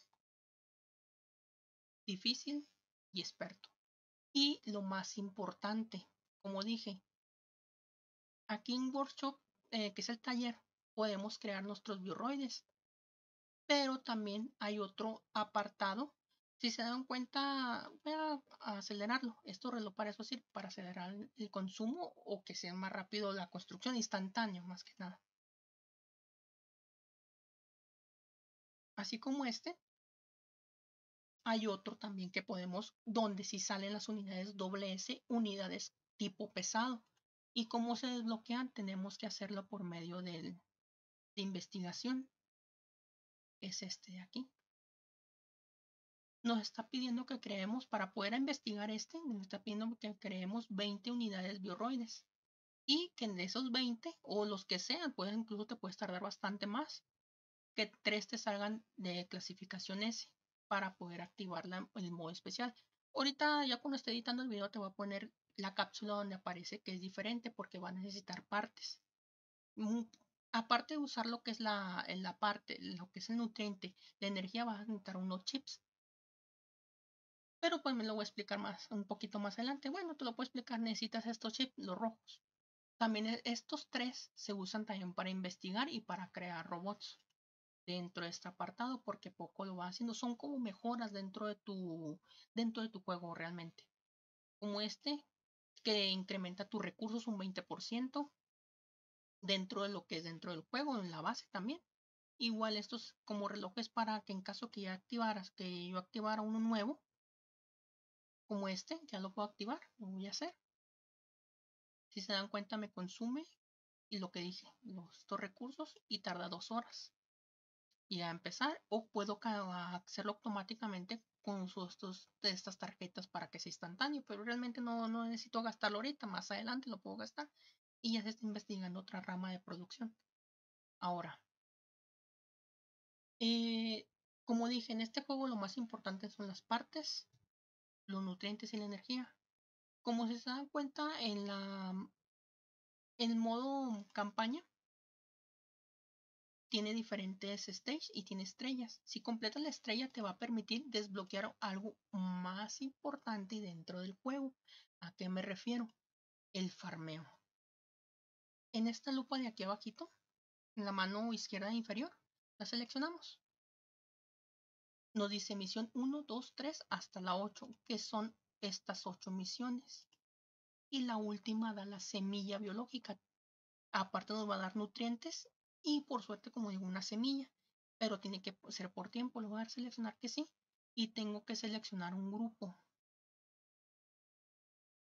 Speaker 2: difícil y experto. Y lo más importante, como dije, aquí en Workshop, eh, que es el taller, podemos crear nuestros bioroides pero también hay otro apartado. Si se dan cuenta, voy a acelerarlo. Esto reloj para eso sirve, para acelerar el consumo o que sea más rápido la construcción, instantáneo más que nada. Así como este, hay otro también que podemos, donde si salen las unidades S, unidades tipo pesado. ¿Y cómo se desbloquean? Tenemos que hacerlo por medio del, de investigación. Es este de aquí. Nos está pidiendo que creemos, para poder investigar este, nos está pidiendo que creemos 20 unidades bioroides. Y que de esos 20, o los que sean, pues incluso te puedes tardar bastante más, que tres te salgan de clasificación S para poder activar el modo especial. Ahorita ya cuando esté editando el video te voy a poner la cápsula donde aparece que es diferente porque va a necesitar partes. Aparte de usar lo que es la, la parte, lo que es el nutriente, la energía, vas a necesitar unos chips. Pero pues me lo voy a explicar más, un poquito más adelante. Bueno, te lo puedo explicar, necesitas estos chips, los rojos. También e, estos tres se usan también para investigar y para crear robots dentro de este apartado porque poco lo va haciendo. Son como mejoras dentro de tu, dentro de tu juego realmente. Como este, que incrementa tus recursos un 20% dentro de lo que es dentro del juego, en la base también. Igual estos como relojes para que en caso que ya activaras, que yo activara uno nuevo, como este, ya lo puedo activar, lo voy a hacer. Si se dan cuenta me consume y lo que dije, los, estos recursos y tarda dos horas y a empezar o puedo hacerlo automáticamente con uso de estas tarjetas para que sea instantáneo, pero realmente no, no necesito gastarlo ahorita, más adelante lo puedo gastar y ya se está investigando otra rama de producción. Ahora, eh, como dije, en este juego lo más importante son las partes, los nutrientes y la energía. Como se dan cuenta en la en el modo campaña tiene diferentes stages y tiene estrellas. Si completas la estrella te va a permitir desbloquear algo más importante dentro del juego. ¿A qué me refiero? El farmeo. En esta lupa de aquí abajito, en la mano izquierda inferior, la seleccionamos. Nos dice misión 1, 2, 3 hasta la 8, que son estas 8 misiones. Y la última da la semilla biológica. Aparte nos va a dar nutrientes y por suerte, como digo, una semilla, pero tiene que ser por tiempo. Le voy a dar seleccionar que sí y tengo que seleccionar un grupo.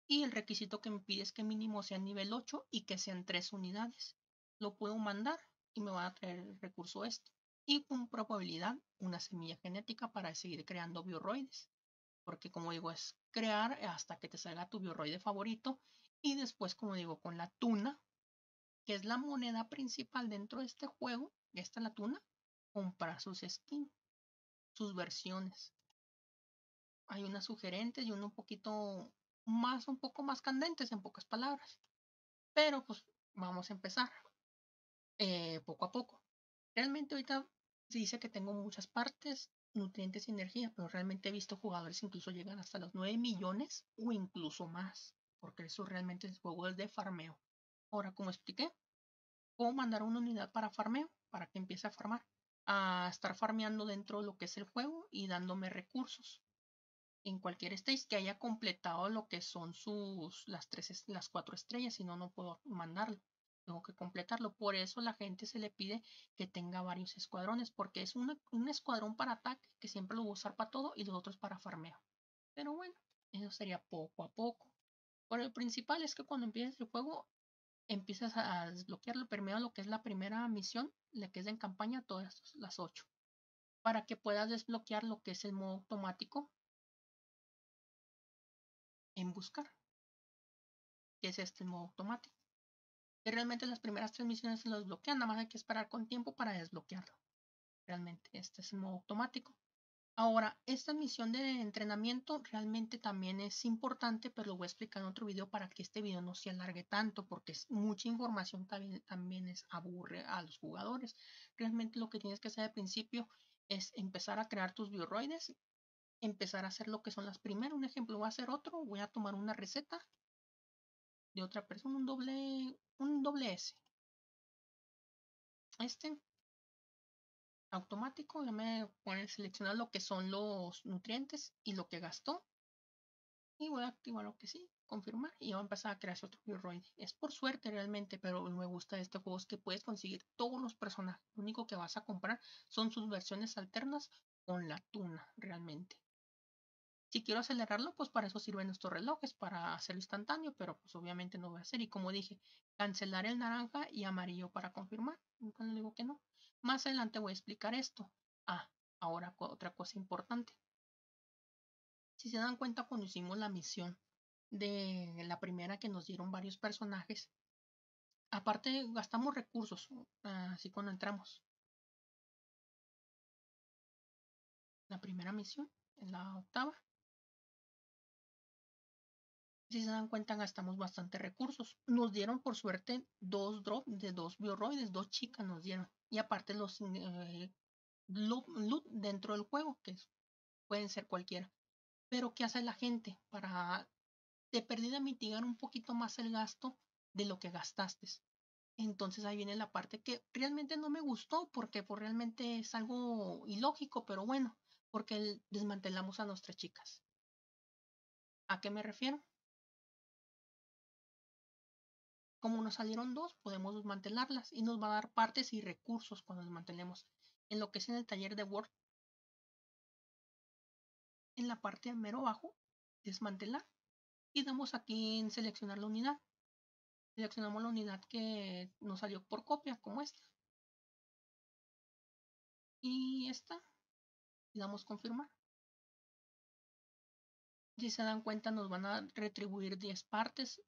Speaker 2: Y el requisito que me pide es que mínimo sea nivel 8 y que sean 3 unidades. Lo puedo mandar y me va a traer el recurso este. Y con probabilidad una semilla genética para seguir creando bioroides. Porque como digo, es crear hasta que te salga tu bioroide favorito. Y después, como digo, con la tuna que es la moneda principal dentro de este juego, esta la tuna, comprar sus skins, sus versiones. Hay unas sugerentes y uno un poquito más, un poco más candentes en pocas palabras. Pero pues vamos a empezar eh, poco a poco. Realmente ahorita se dice que tengo muchas partes, nutrientes y energía, pero realmente he visto jugadores incluso llegan hasta los 9 millones o incluso más, porque eso realmente es juego de farmeo. Ahora, como expliqué, puedo mandar una unidad para farmeo, para que empiece a farmar, a estar farmeando dentro de lo que es el juego y dándome recursos. En cualquier stage que haya completado lo que son sus las tres las cuatro estrellas, si no no puedo mandarlo. Tengo que completarlo. Por eso la gente se le pide que tenga varios escuadrones, porque es un escuadrón para ataque que siempre lo voy a usar para todo y los otros para farmeo. Pero bueno, eso sería poco a poco. Pero el principal es que cuando empieces el juego empiezas a desbloquearlo primero lo que es la primera misión, la que es en campaña, todas las ocho, para que puedas desbloquear lo que es el modo automático en buscar, que es este modo automático. Y realmente las primeras tres misiones se lo desbloquean, nada más hay que esperar con tiempo para desbloquearlo. Realmente este es el modo automático. Ahora, esta misión de entrenamiento realmente también es importante, pero lo voy a explicar en otro video para que este video no se alargue tanto, porque es mucha información también, también es aburre a los jugadores. Realmente lo que tienes que hacer al principio es empezar a crear tus bioroides, empezar a hacer lo que son las primeras. Un ejemplo, voy a hacer otro, voy a tomar una receta de otra persona, un doble, un doble S. Este automático, ya me pone seleccionar lo que son los nutrientes y lo que gastó. Y voy a activar lo que sí, confirmar y va a empezar a crear otro bioroid. Es por suerte realmente, pero me gusta este juego es que puedes conseguir todos los personajes. Lo único que vas a comprar son sus versiones alternas con la tuna realmente. Si quiero acelerarlo, pues para eso sirven estos relojes, para hacerlo instantáneo, pero pues obviamente no voy a hacer. Y como dije, cancelar el naranja y amarillo para confirmar. Cuando digo que no. Más adelante voy a explicar esto. Ah, ahora otra cosa importante. Si se dan cuenta cuando hicimos la misión de la primera que nos dieron varios personajes, aparte gastamos recursos, así cuando entramos. La primera misión, en la octava. Si se dan cuenta, gastamos bastante recursos. Nos dieron, por suerte, dos drops de dos bioroides, dos chicas nos dieron. Y aparte los eh, loot, dentro del juego, que pueden ser cualquiera. Pero ¿qué hace la gente para de perdida mitigar un poquito más el gasto de lo que gastaste? Entonces ahí viene la parte que realmente no me gustó porque pues, realmente es algo ilógico, pero bueno, porque desmantelamos a nuestras chicas. ¿A qué me refiero? Como nos salieron dos, podemos desmantelarlas y nos va a dar partes y recursos cuando desmantelemos. En lo que es en el taller de Word, en la parte de mero abajo, desmantelar y damos aquí en seleccionar la unidad. Seleccionamos la unidad que nos salió por copia, como esta. Y esta, y damos confirmar. Si se dan cuenta, nos van a retribuir 10 partes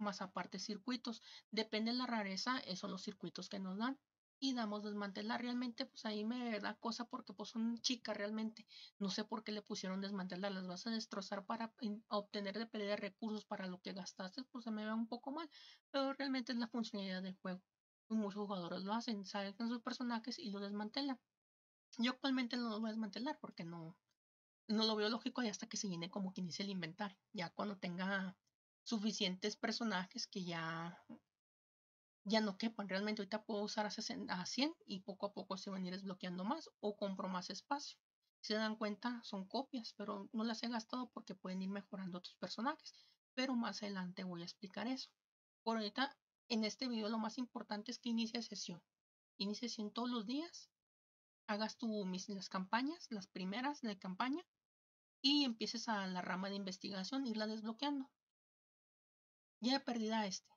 Speaker 2: más aparte circuitos. Depende de la rareza, esos son los circuitos que nos dan. Y damos desmantelar. Realmente, pues ahí me da cosa porque pues son chicas realmente. No sé por qué le pusieron desmantelar. Las vas a destrozar para obtener de de recursos para lo que gastaste. Pues se me ve un poco mal. Pero realmente es la funcionalidad del juego. Muchos jugadores lo hacen. Salen sus personajes y lo desmantelan. Yo actualmente no lo voy a desmantelar porque no, no lo veo lógico y hasta que se llene como que inicie el inventario. Ya cuando tenga suficientes personajes que ya, ya no quepan. Realmente ahorita puedo usar a, 100 y poco a poco se van a ir desbloqueando más o compro más espacio. Si se dan cuenta, son copias, pero no las he gastado porque pueden ir mejorando otros personajes. Pero más adelante voy a explicar eso. Por ahorita, en este video lo más importante es que inicie sesión. Inicie sesión todos los días. Hagas tu, mis, las campañas, las primeras de campaña. Y empieces a la rama de investigación, irla desbloqueando ya he perdido a este.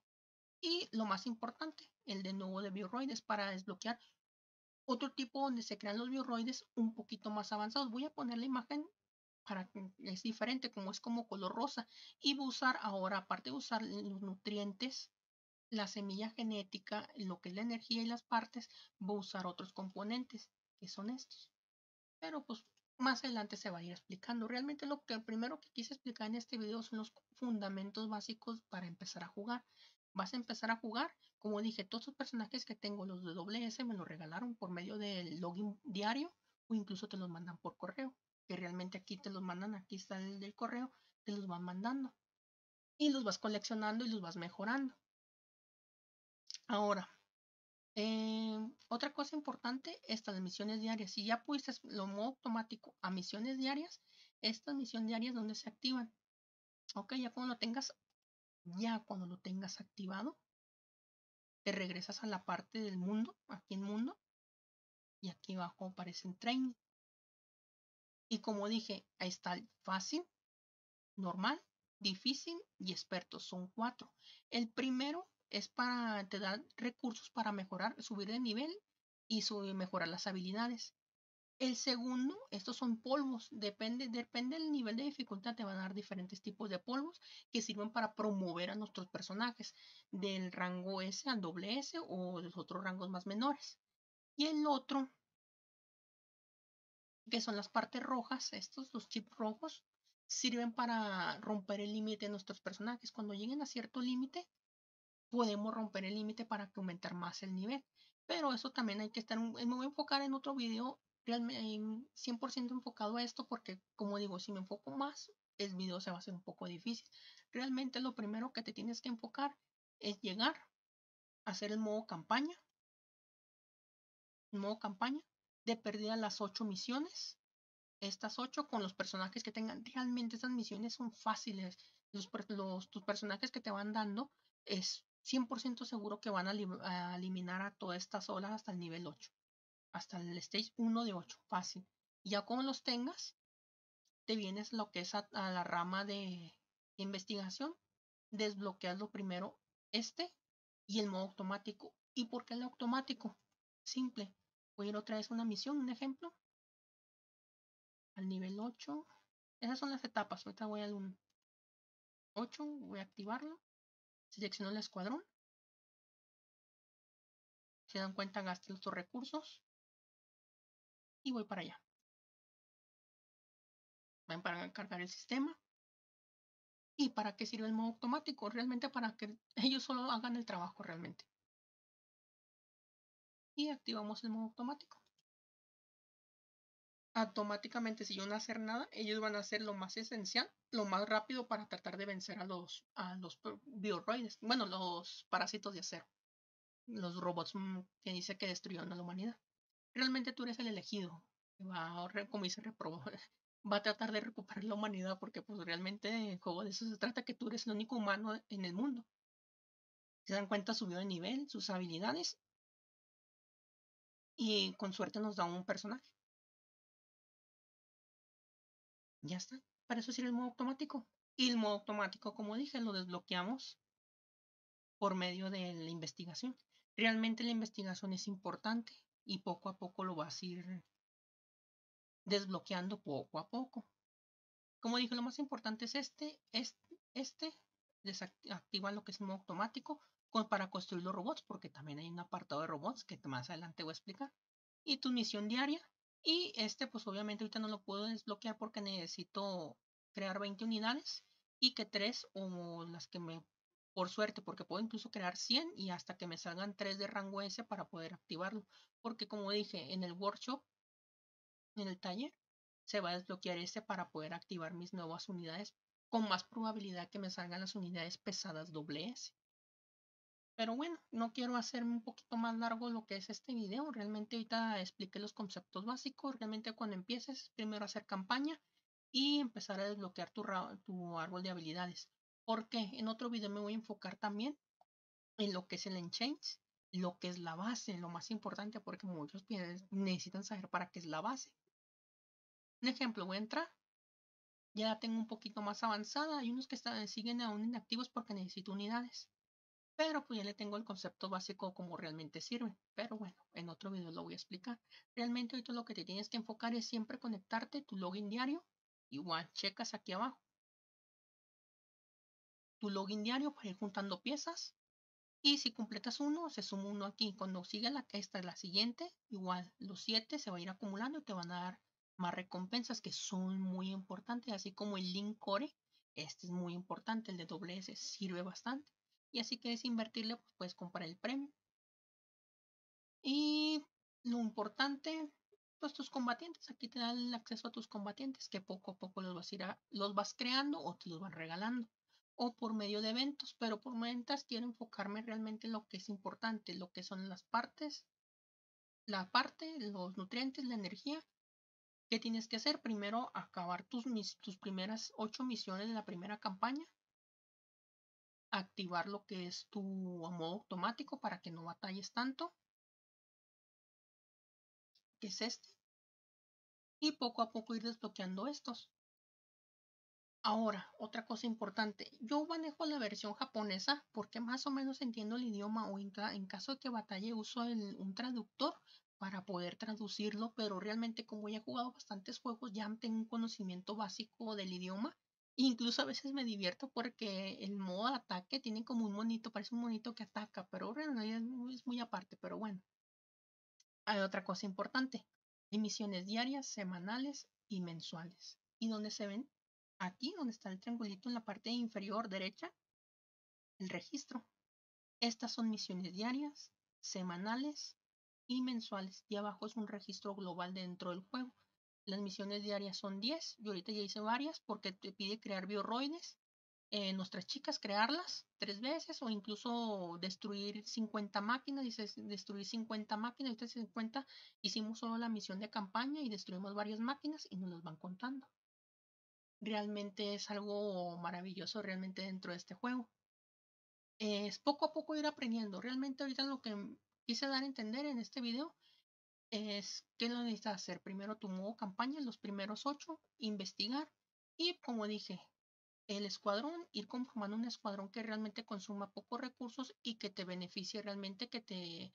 Speaker 2: Y lo más importante, el de nuevo de bioroides para desbloquear otro tipo donde se crean los bioroides un poquito más avanzados. Voy a poner la imagen para que es diferente, como es como color rosa. Y voy a usar ahora, aparte de usar los nutrientes, la semilla genética, lo que es la energía y las partes, voy a usar otros componentes, que son estos. Pero pues más adelante se va a ir explicando. Realmente lo que primero que quise explicar en este video son los fundamentos básicos para empezar a jugar. Vas a empezar a jugar, como dije, todos los personajes que tengo, los de WS, me los regalaron por medio del login diario o incluso te los mandan por correo, que realmente aquí te los mandan, aquí está el del correo, te los van mandando. Y los vas coleccionando y los vas mejorando. Ahora, eh, otra cosa importante, estas misiones diarias. Si ya pusiste lo modo automático a misiones diarias, estas misiones diarias donde se activan. Ok, ya cuando lo tengas, ya cuando lo tengas activado, te regresas a la parte del mundo, aquí en mundo, y aquí abajo aparece training. Y como dije, ahí está el fácil, normal, difícil y experto. Son cuatro. El primero es para, te da recursos para mejorar, subir de nivel y mejorar las habilidades. El segundo, estos son polvos, depende, depende del nivel de dificultad, te van a dar diferentes tipos de polvos que sirven para promover a nuestros personajes del rango S al doble S o de los otros rangos más menores. Y el otro, que son las partes rojas, estos, los chips rojos, sirven para romper el límite de nuestros personajes. Cuando lleguen a cierto límite, podemos romper el límite para que aumentar más el nivel. Pero eso también hay que estar, me voy a enfocar en otro video realmente 100% enfocado a esto porque como digo, si me enfoco más, el video se va a hacer un poco difícil. Realmente lo primero que te tienes que enfocar es llegar hacer el modo campaña. Modo campaña de pérdida las 8 misiones. Estas 8 con los personajes que tengan. Realmente esas misiones son fáciles. Los, tus personajes que te van dando es 100% seguro que van a, eliminar a todas estas olas hasta el nivel 8. Hasta el stage 1 de 8. Fácil. Y ya como los tengas, te vienes lo que es a, la rama de investigación, desbloqueas lo primero este y el modo automático. ¿Y por qué el automático? Simple. Voy a ir otra vez a una misión, un ejemplo. Al nivel 8. Esas son las etapas. Ahorita voy al 1. 8, voy a activarlo. Selecciono el escuadrón. Se dan cuenta, gasté estos recursos. Y voy para allá. Ven para cargar el sistema. ¿Y para qué sirve el modo automático? Realmente para que ellos solo hagan el trabajo realmente. Y activamos el modo automático. Automáticamente, si yo no hacer nada, ellos van a hacer lo más esencial, lo más rápido para tratar de vencer a los, a los bioroides. Bueno, los parásitos de acero los robots mm, que dice que destruyeron a la humanidad. Realmente tú eres el elegido. Va, como dice, va a tratar de recuperar la humanidad porque pues realmente el juego de eso se trata que tú eres el único humano en el mundo. Se dan cuenta, subió de nivel, sus habilidades y con suerte nos da un personaje. Ya está. Para eso sirve el modo automático. Y el modo automático, como dije, lo desbloqueamos por medio de la investigación realmente la investigación es importante y poco a poco lo vas a ir desbloqueando poco a poco. Como dije, lo más importante es este, este, este desactiva lo que es modo automático para construir los robots, porque también hay un apartado de robots que más adelante voy a explicar. Y tu misión diaria. Y este, pues obviamente ahorita no lo puedo desbloquear porque necesito crear 20 unidades y que tres o las que me por suerte, porque puedo incluso crear 100 y hasta que me salgan 3 de rango S para poder activarlo. Porque como dije, en el workshop, en el taller, se va a desbloquear este para poder activar mis nuevas unidades con más probabilidad que me salgan las unidades pesadas doble S. Pero bueno, no quiero hacerme un poquito más largo lo que es este video. Realmente ahorita expliqué los conceptos básicos. Realmente cuando empieces, primero hacer campaña y empezar a desbloquear tu, tu árbol de habilidades. Porque en otro video me voy a enfocar también en lo que es el Enchange, lo que es la base, lo más importante, porque muchos necesitan saber para qué es la base. Un ejemplo, voy a entrar. Ya tengo un poquito más avanzada. Hay unos que están, siguen aún inactivos porque necesito unidades. Pero pues ya le tengo el concepto básico como realmente sirve. Pero bueno, en otro video lo voy a explicar. Realmente ahorita lo que te tienes que enfocar es siempre conectarte tu login diario. Igual, checas aquí abajo tu login diario para ir juntando piezas. Y si completas uno, se suma uno aquí. Cuando siga la esta es la siguiente, igual los siete se va a ir acumulando y te van a dar más recompensas que son muy importantes, así como el link core. Este es muy importante, el de WS sirve bastante. Y así que es invertirle, pues puedes comprar el premio. Y lo importante, pues tus combatientes. Aquí te dan el acceso a tus combatientes, que poco a poco los vas, a ir los vas creando o te los van regalando o por medio de eventos, pero por ventas quiero enfocarme realmente en lo que es importante, lo que son las partes, la parte, los nutrientes, la energía. ¿Qué tienes que hacer? Primero, acabar tus, tus primeras ocho misiones de la primera campaña. Activar lo que es tu modo automático para que no batalles tanto. Que es este. Y poco a poco ir desbloqueando estos. Ahora, otra cosa importante, yo manejo la versión japonesa porque más o menos entiendo el idioma o en, caso de que batalle uso un traductor para poder traducirlo, pero realmente como ya he jugado bastantes juegos ya tengo un conocimiento básico del idioma. Incluso a veces me divierto porque el modo ataque tiene como un monito, parece un monito que ataca, pero realmente es muy aparte, pero bueno. Hay otra cosa importante, emisiones diarias, semanales y mensuales. ¿Y dónde se ven? aquí donde está el triangulito en la parte inferior derecha, el registro. Estas son misiones diarias, semanales y mensuales. Y abajo es un registro global dentro del juego. Las misiones diarias son 10. Yo ahorita ya hice varias porque te pide crear bioroides. Eh, nuestras chicas crearlas tres veces o incluso destruir 50 máquinas. Dice destruir 50 máquinas. Ahorita 50 hicimos solo la misión de campaña y destruimos varias máquinas y nos las van contando realmente es algo maravilloso realmente dentro de este juego. Es poco a poco ir aprendiendo. Realmente ahorita lo que quise dar a entender en este video es qué lo necesitas hacer. Primero tu modo campaña, los primeros ocho, investigar y como dije, el escuadrón, ir conformando un escuadrón que realmente consuma pocos recursos y que te beneficie realmente, que te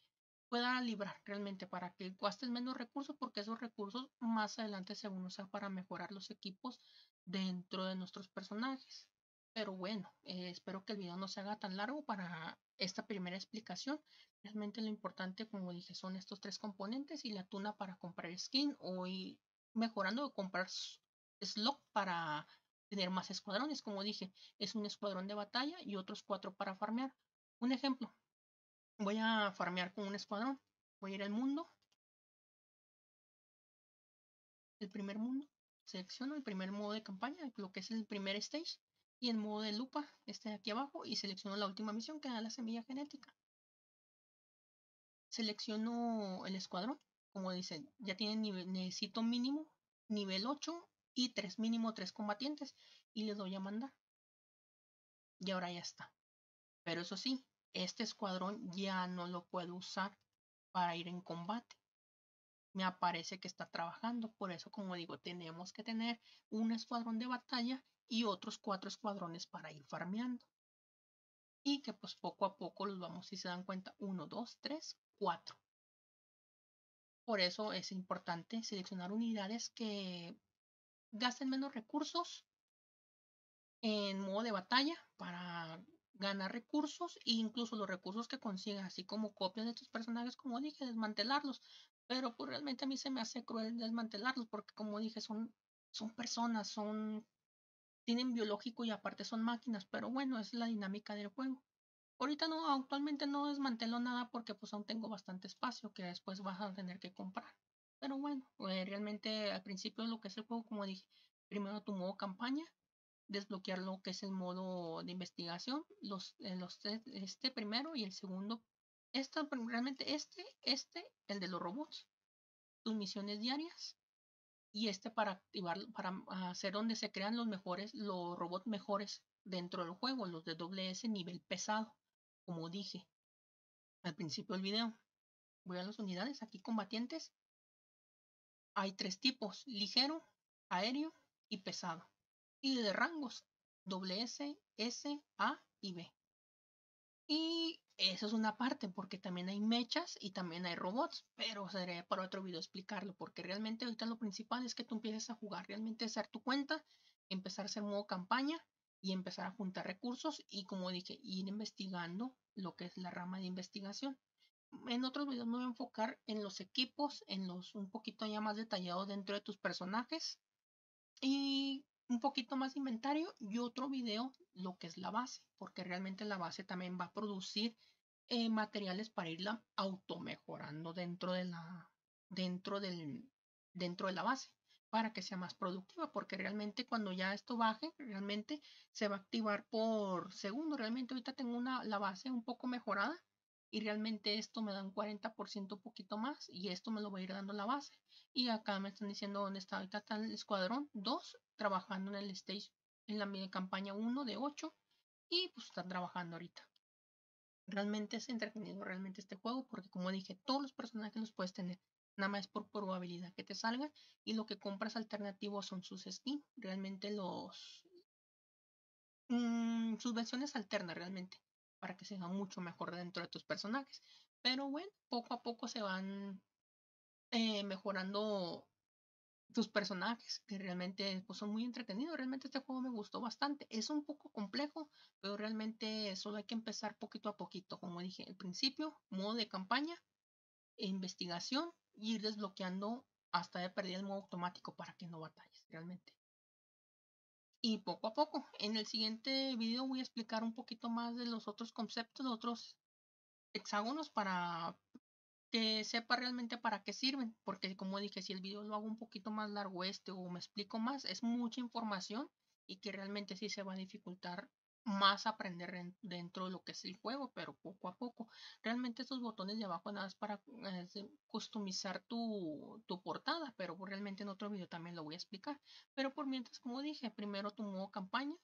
Speaker 2: pueda librar realmente para que gastes menos recursos porque esos recursos más adelante se van a usar para mejorar los equipos dentro de nuestros personajes. Pero bueno, eh, espero que el video no se haga tan largo para esta primera explicación. Realmente lo importante, como dije, son estos tres componentes y la tuna para comprar skin o ir mejorando o comprar slot para tener más escuadrones. Como dije, es un escuadrón de batalla y otros cuatro para farmear. Un ejemplo, voy a farmear con un escuadrón. Voy a ir al mundo. El primer mundo. Selecciono el primer modo de campaña, lo que es el primer stage y en modo de lupa, este de aquí abajo, y selecciono la última misión que da la semilla genética. Selecciono el escuadrón, como dicen, ya tiene nivel, necesito mínimo nivel 8 y 3 mínimo 3 combatientes y le doy a mandar. Y ahora ya está. Pero eso sí, este escuadrón ya no lo puedo usar para ir en combate. Me aparece que está trabajando, por eso como digo, tenemos que tener un escuadrón de batalla y otros cuatro escuadrones para ir farmeando. Y que pues poco a poco los vamos, si se dan cuenta, 1, 2, 3, 4. Por eso es importante seleccionar unidades que gasten menos recursos en modo de batalla para ganar recursos e incluso los recursos que consigas, así como copias de tus personajes, como dije, desmantelarlos. Pero pues realmente a mí se me hace cruel desmantelarlos porque como dije, son, son personas, son tienen biológico y aparte son máquinas, pero bueno, es la dinámica del juego. Ahorita no, actualmente no desmantelo nada porque pues aún tengo bastante espacio que después vas a tener que comprar. Pero bueno, eh, realmente al principio lo que es el juego, como dije, primero tu modo campaña, desbloquear lo que es el modo de investigación, los, eh, los este primero y el segundo. Esta, realmente este, este, el de los robots, tus misiones diarias, y este para activar, para hacer donde se crean los mejores, los robots mejores dentro del juego, los de WS nivel pesado, como dije al principio del video. Voy a las unidades, aquí combatientes. Hay tres tipos, ligero, aéreo y pesado. Y de rangos, WS, S, A y B. Y eso es una parte, porque también hay mechas y también hay robots, pero sería para otro video explicarlo, porque realmente ahorita lo principal es que tú empieces a jugar, realmente hacer tu cuenta, empezar a hacer modo campaña y empezar a juntar recursos y como dije, ir investigando lo que es la rama de investigación. En otros videos me voy a enfocar en los equipos, en los un poquito ya más detallado dentro de tus personajes y un poquito más de inventario y otro video lo que es la base, porque realmente la base también va a producir eh, materiales para irla automejorando dentro de la dentro del dentro de la base para que sea más productiva porque realmente cuando ya esto baje realmente se va a activar por segundo. Realmente ahorita tengo una la base un poco mejorada y realmente esto me da un 40% un poquito más y esto me lo va a ir dando la base. Y acá me están diciendo dónde está ahorita está el escuadrón 2 trabajando en el stage en la campaña 1 de 8 y pues están trabajando ahorita realmente es entretenido realmente este juego porque como dije todos los personajes los puedes tener nada más por probabilidad que te salgan y lo que compras alternativo son sus skins realmente los mmm, sus versiones alternas realmente para que se mucho mejor dentro de tus personajes. Pero bueno, poco a poco se van eh, mejorando tus personajes, que realmente pues, son muy entretenidos. Realmente este juego me gustó bastante. Es un poco complejo, pero realmente solo hay que empezar poquito a poquito. Como dije al principio, modo de campaña, investigación y ir desbloqueando hasta de perder el modo automático para que no batalles realmente y poco a poco. En el siguiente video voy a explicar un poquito más de los otros conceptos, de otros hexágonos para que sepa realmente para qué sirven. Porque como dije, si el video lo hago un poquito más largo este o me explico más, es mucha información y que realmente sí se va a dificultar más aprender dentro de lo que es el juego, pero poco a poco. Realmente estos botones de abajo nada más para customizar tu, tu, portada, pero realmente en otro video también lo voy a explicar. Pero por mientras, como dije, primero tu modo campaña,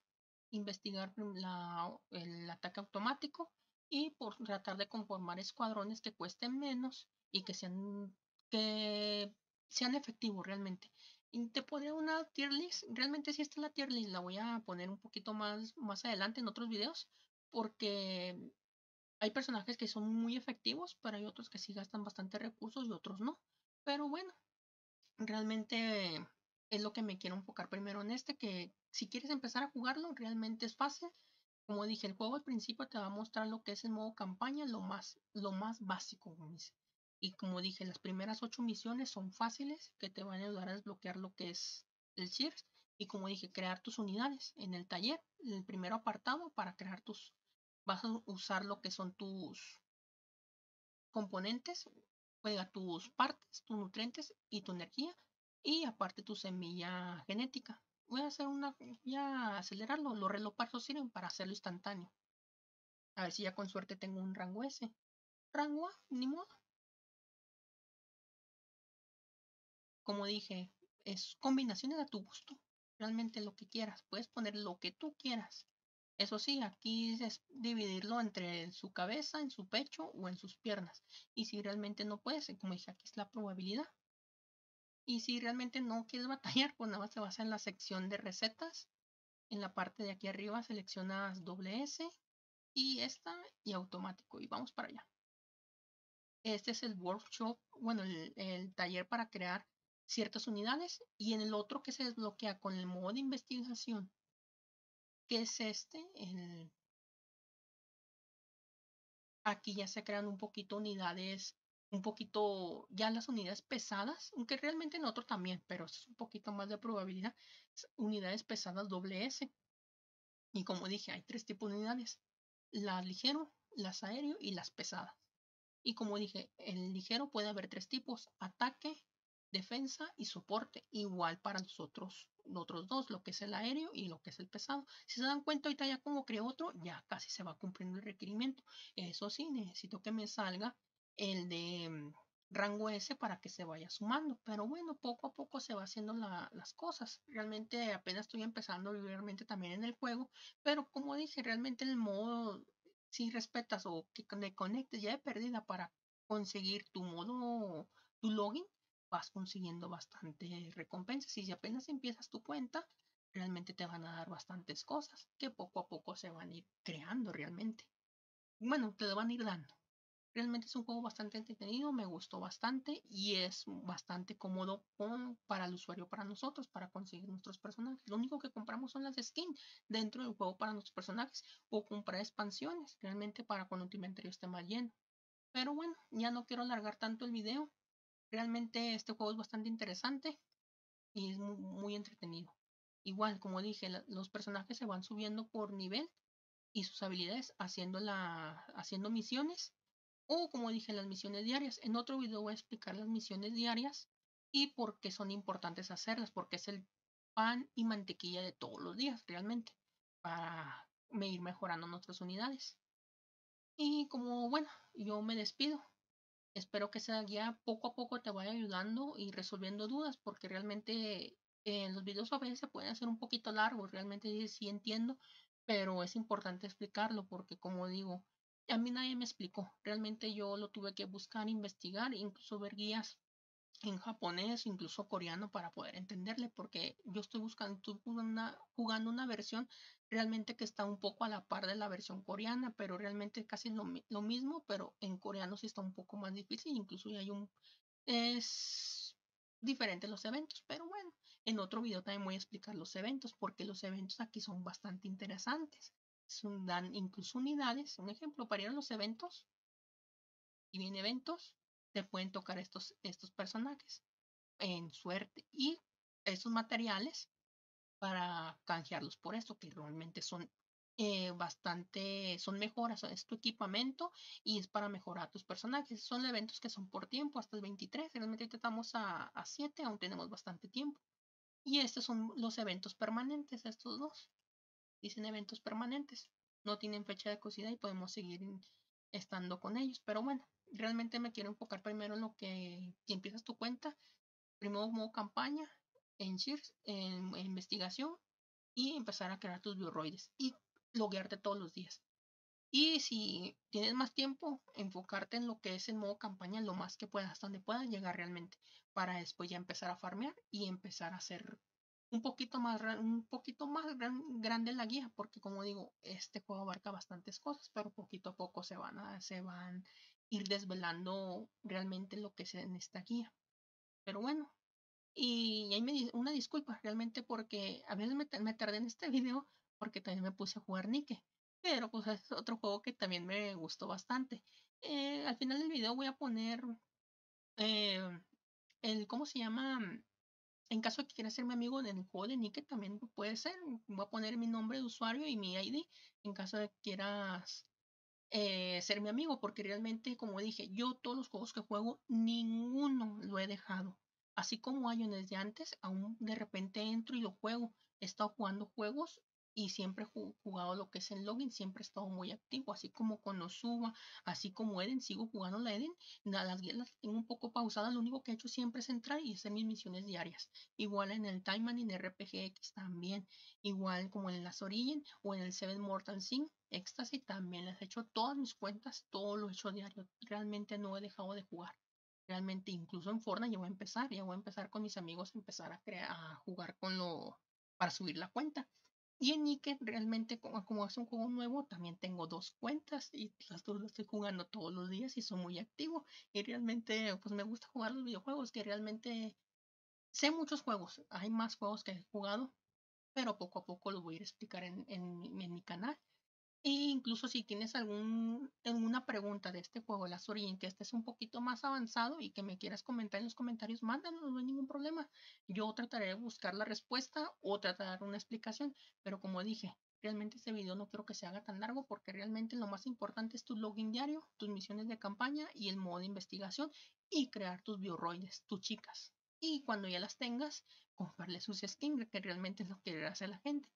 Speaker 2: investigar la, el ataque automático y por tratar de conformar escuadrones que cuesten menos y que sean que sean efectivos realmente. Y te pondré una tier list. Realmente si esta es la tier list, la voy a poner un poquito más, más adelante en otros videos. Porque hay personajes que son muy efectivos, pero hay otros que sí gastan bastante recursos y otros no. Pero bueno, realmente es lo que me quiero enfocar primero en este, que si quieres empezar a jugarlo, realmente es fácil. Como dije, el juego al principio te va a mostrar lo que es el modo campaña, lo más, lo más básico. Y como dije, las primeras ocho misiones son fáciles, que te van a ayudar a desbloquear lo que es el Shears. Y como dije, crear tus unidades en el taller, el primero apartado para crear tus... Vas a usar lo que son tus componentes, juega tus partes, tus nutrientes y tu energía y aparte tu semilla genética. Voy a hacer una, ya acelerarlo, los reloparsos sirven para hacerlo instantáneo. A ver si ya con suerte tengo un rango S. Rango A, ni modo. Como dije, es combinaciones a tu gusto. Realmente lo que quieras. Puedes poner lo que tú quieras. Eso sí, aquí es dividirlo entre su cabeza, en su pecho o en sus piernas. Y si realmente no puedes, como dije, aquí es la probabilidad. Y si realmente no quieres batallar, pues nada más te vas en la sección de recetas. En la parte de aquí arriba seleccionas doble S y esta y automático. Y vamos para allá. Este es el workshop, bueno, el, el taller para crear ciertas unidades. Y en el otro que se desbloquea con el modo de investigación que es este. El... Aquí ya se crean un poquito unidades, un poquito, ya las unidades pesadas, aunque realmente en otro también, pero es un poquito más de probabilidad. Unidades pesadas doble S. Y como dije, hay tres tipos de unidades. Las ligero, las aéreo y las pesadas. Y como dije, el ligero puede haber tres tipos, ataque, defensa y soporte, igual para los otros, otros dos, lo que es el aéreo y lo que es el pesado. Si se dan cuenta, ahorita ya como creo otro, ya casi se va cumpliendo el requerimiento. Eso sí, necesito que me salga el de mm, rango S para que se vaya sumando. Pero bueno, poco a poco se va haciendo las cosas. Realmente apenas estoy empezando realmente también en el juego. Pero como dije, realmente el modo, si respetas o que te conectes ya de perdida para conseguir tu modo, tu login, vas consiguiendo bastante recompensas. Y si apenas empiezas tu cuenta, realmente te van a dar bastantes cosas que poco a poco se van a ir creando realmente. Bueno, te lo van a ir dando. Realmente es un juego bastante entretenido, me gustó bastante y es bastante cómodo para el usuario, para nosotros, para conseguir nuestros personajes. Lo único que compramos son las skins dentro del juego para nuestros personajes o comprar expansiones, realmente para cuando tu inventario esté más lleno. Pero bueno, ya no quiero alargar tanto el video. Realmente este juego es bastante interesante y es muy, entretenido. Igual, como dije, los personajes se van subiendo por nivel y sus habilidades haciendo, la, haciendo misiones o como dije, las misiones diarias. En otro video voy a explicar las misiones diarias y por qué son importantes hacerlas, porque es el pan y mantequilla de todos los días realmente para ir mejorando nuestras unidades. Y como bueno, yo me despido. Espero que esa guía poco a poco te vaya ayudando y resolviendo dudas, porque realmente en los videos a veces se pueden hacer un poquito largos, realmente sí entiendo, pero es importante explicarlo porque como digo, a mí nadie me explicó, realmente yo lo tuve que buscar, investigar, incluso ver guías en japonés, incluso coreano para poder entenderle, porque yo estoy buscando, una, jugando una versión realmente que está un poco a la par de la versión coreana, pero realmente casi lo mismo, pero en coreano sí está un poco más difícil, incluso hay un, es diferente los eventos, pero bueno, en otro video también voy a explicar los eventos, porque los eventos aquí son bastante interesantes, dan incluso unidades, un ejemplo, para ir a los eventos, y viene eventos, te pueden tocar estos, estos personajes en suerte y esos materiales para canjearlos por esto, que realmente son eh, bastante, son mejoras, es tu equipamiento y es para mejorar tus personajes. Son eventos que son por tiempo, hasta el 23, realmente estamos a, a 7, aún tenemos bastante tiempo. Y estos son los eventos permanentes, estos dos. Dicen eventos permanentes, no tienen fecha de cocida y podemos seguir estando con ellos, pero bueno, realmente me quiero enfocar primero en lo que, empiezas tu cuenta, primero como campaña, en en, investigación y empezar a crear tus bioroides y loguearte todos los días. Y si tienes más tiempo, enfocarte en lo que es el modo campaña lo más que puedas, hasta donde puedas llegar realmente, para después ya empezar a farmear y empezar a hacer un poquito más, un poquito más grande la guía, porque como digo, este juego abarca bastantes cosas, pero poquito a poco se van a, se van ir desvelando realmente lo que es en esta guía. Pero bueno, y ahí me una disculpa realmente porque a veces me, me tardé en este video porque también me puse a jugar Nike. Pero pues es otro juego que también me gustó bastante. Eh, al final del video voy a poner eh, el, ¿cómo se llama? En caso de que quieras ser mi amigo en el juego de Nike, también puede ser. Voy a poner mi nombre de usuario y mi ID en caso de que quieras eh, ser mi amigo, porque realmente, como dije, yo todos los juegos que juego, ninguno lo he dejado. Así como hay desde antes, aún de repente entro y lo juego. He estado jugando juegos y siempre he jugado lo que es el login, siempre he estado muy activo, así como con suba así como Eden, sigo jugando la Eden, las guías las tengo un poco pausadas, lo único que he hecho siempre es entrar y hacer mis misiones diarias, igual en el Time and en RPGX también, igual como en las Origin o en el Seven Mortal Sin, Ecstasy también les he hecho todas mis cuentas, todo lo he hecho diario, realmente no he dejado de jugar. Realmente, incluso en Fortnite ya voy a empezar, ya voy a empezar con mis amigos, empezar a, crear, a jugar con lo, para subir la cuenta y en Nike realmente como, es un juego nuevo, también tengo dos cuentas y las dos las estoy jugando todos los días y soy muy activo. Y realmente pues me gusta jugar los videojuegos, que realmente sé muchos juegos. Hay más juegos que he jugado, pero poco a poco los voy a ir a explicar en, en mi canal. E incluso si tienes algún, alguna pregunta de este juego, la Origin, que este es un poquito más avanzado y que me quieras comentar en los comentarios, mándanos, no hay ningún problema. Yo trataré de buscar la respuesta o tratar una explicación, pero como dije, realmente este video no quiero que se haga tan largo porque realmente lo más importante es tu login diario, tus misiones de campaña y el modo de investigación y crear tus bioroides, tus chicas. Y cuando ya las tengas, comprarle sus skins, que realmente es lo que hace la gente.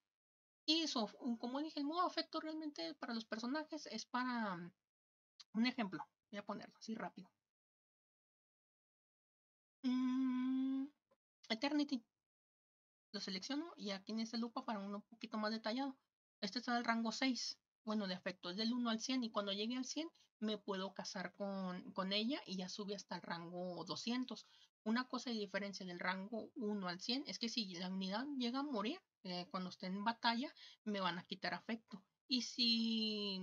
Speaker 2: Y eso, como dije, el modo afecto realmente para los personajes es para mm, un ejemplo. Voy a ponerlo así rápido. Mm, Eternity. Lo selecciono y aquí en esta lupa para uno un poquito más detallado. Este está el rango 6. Bueno, de afecto es del 1 al 100 y cuando llegue al 100 me puedo casar con, con ella y ya sube hasta el rango 200. Una cosa de diferencia del rango 1 al 100 es que si la unidad llega a morir, eh, cuando esté en batalla, me van a quitar afecto. Y si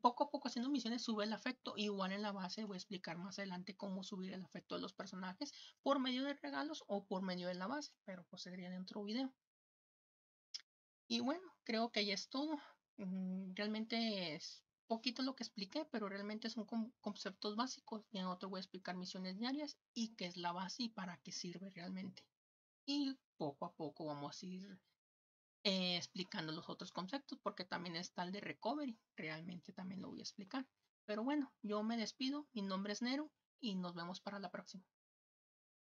Speaker 2: poco a poco haciendo misiones sube el afecto, igual en la base voy a explicar más adelante cómo subir el afecto de los personajes por medio de regalos o por medio de la base, pero pues sería en otro video. Y bueno, creo que ya es todo. Mm, realmente es poquito lo que expliqué, pero realmente son conceptos básicos. Y en otro voy a explicar misiones diarias y qué es la base y para qué sirve realmente y poco a poco vamos a ir eh, explicando los otros conceptos porque también está el de recovery, realmente también lo voy a explicar. Pero bueno, yo me despido, mi nombre es Nero y nos vemos para la próxima.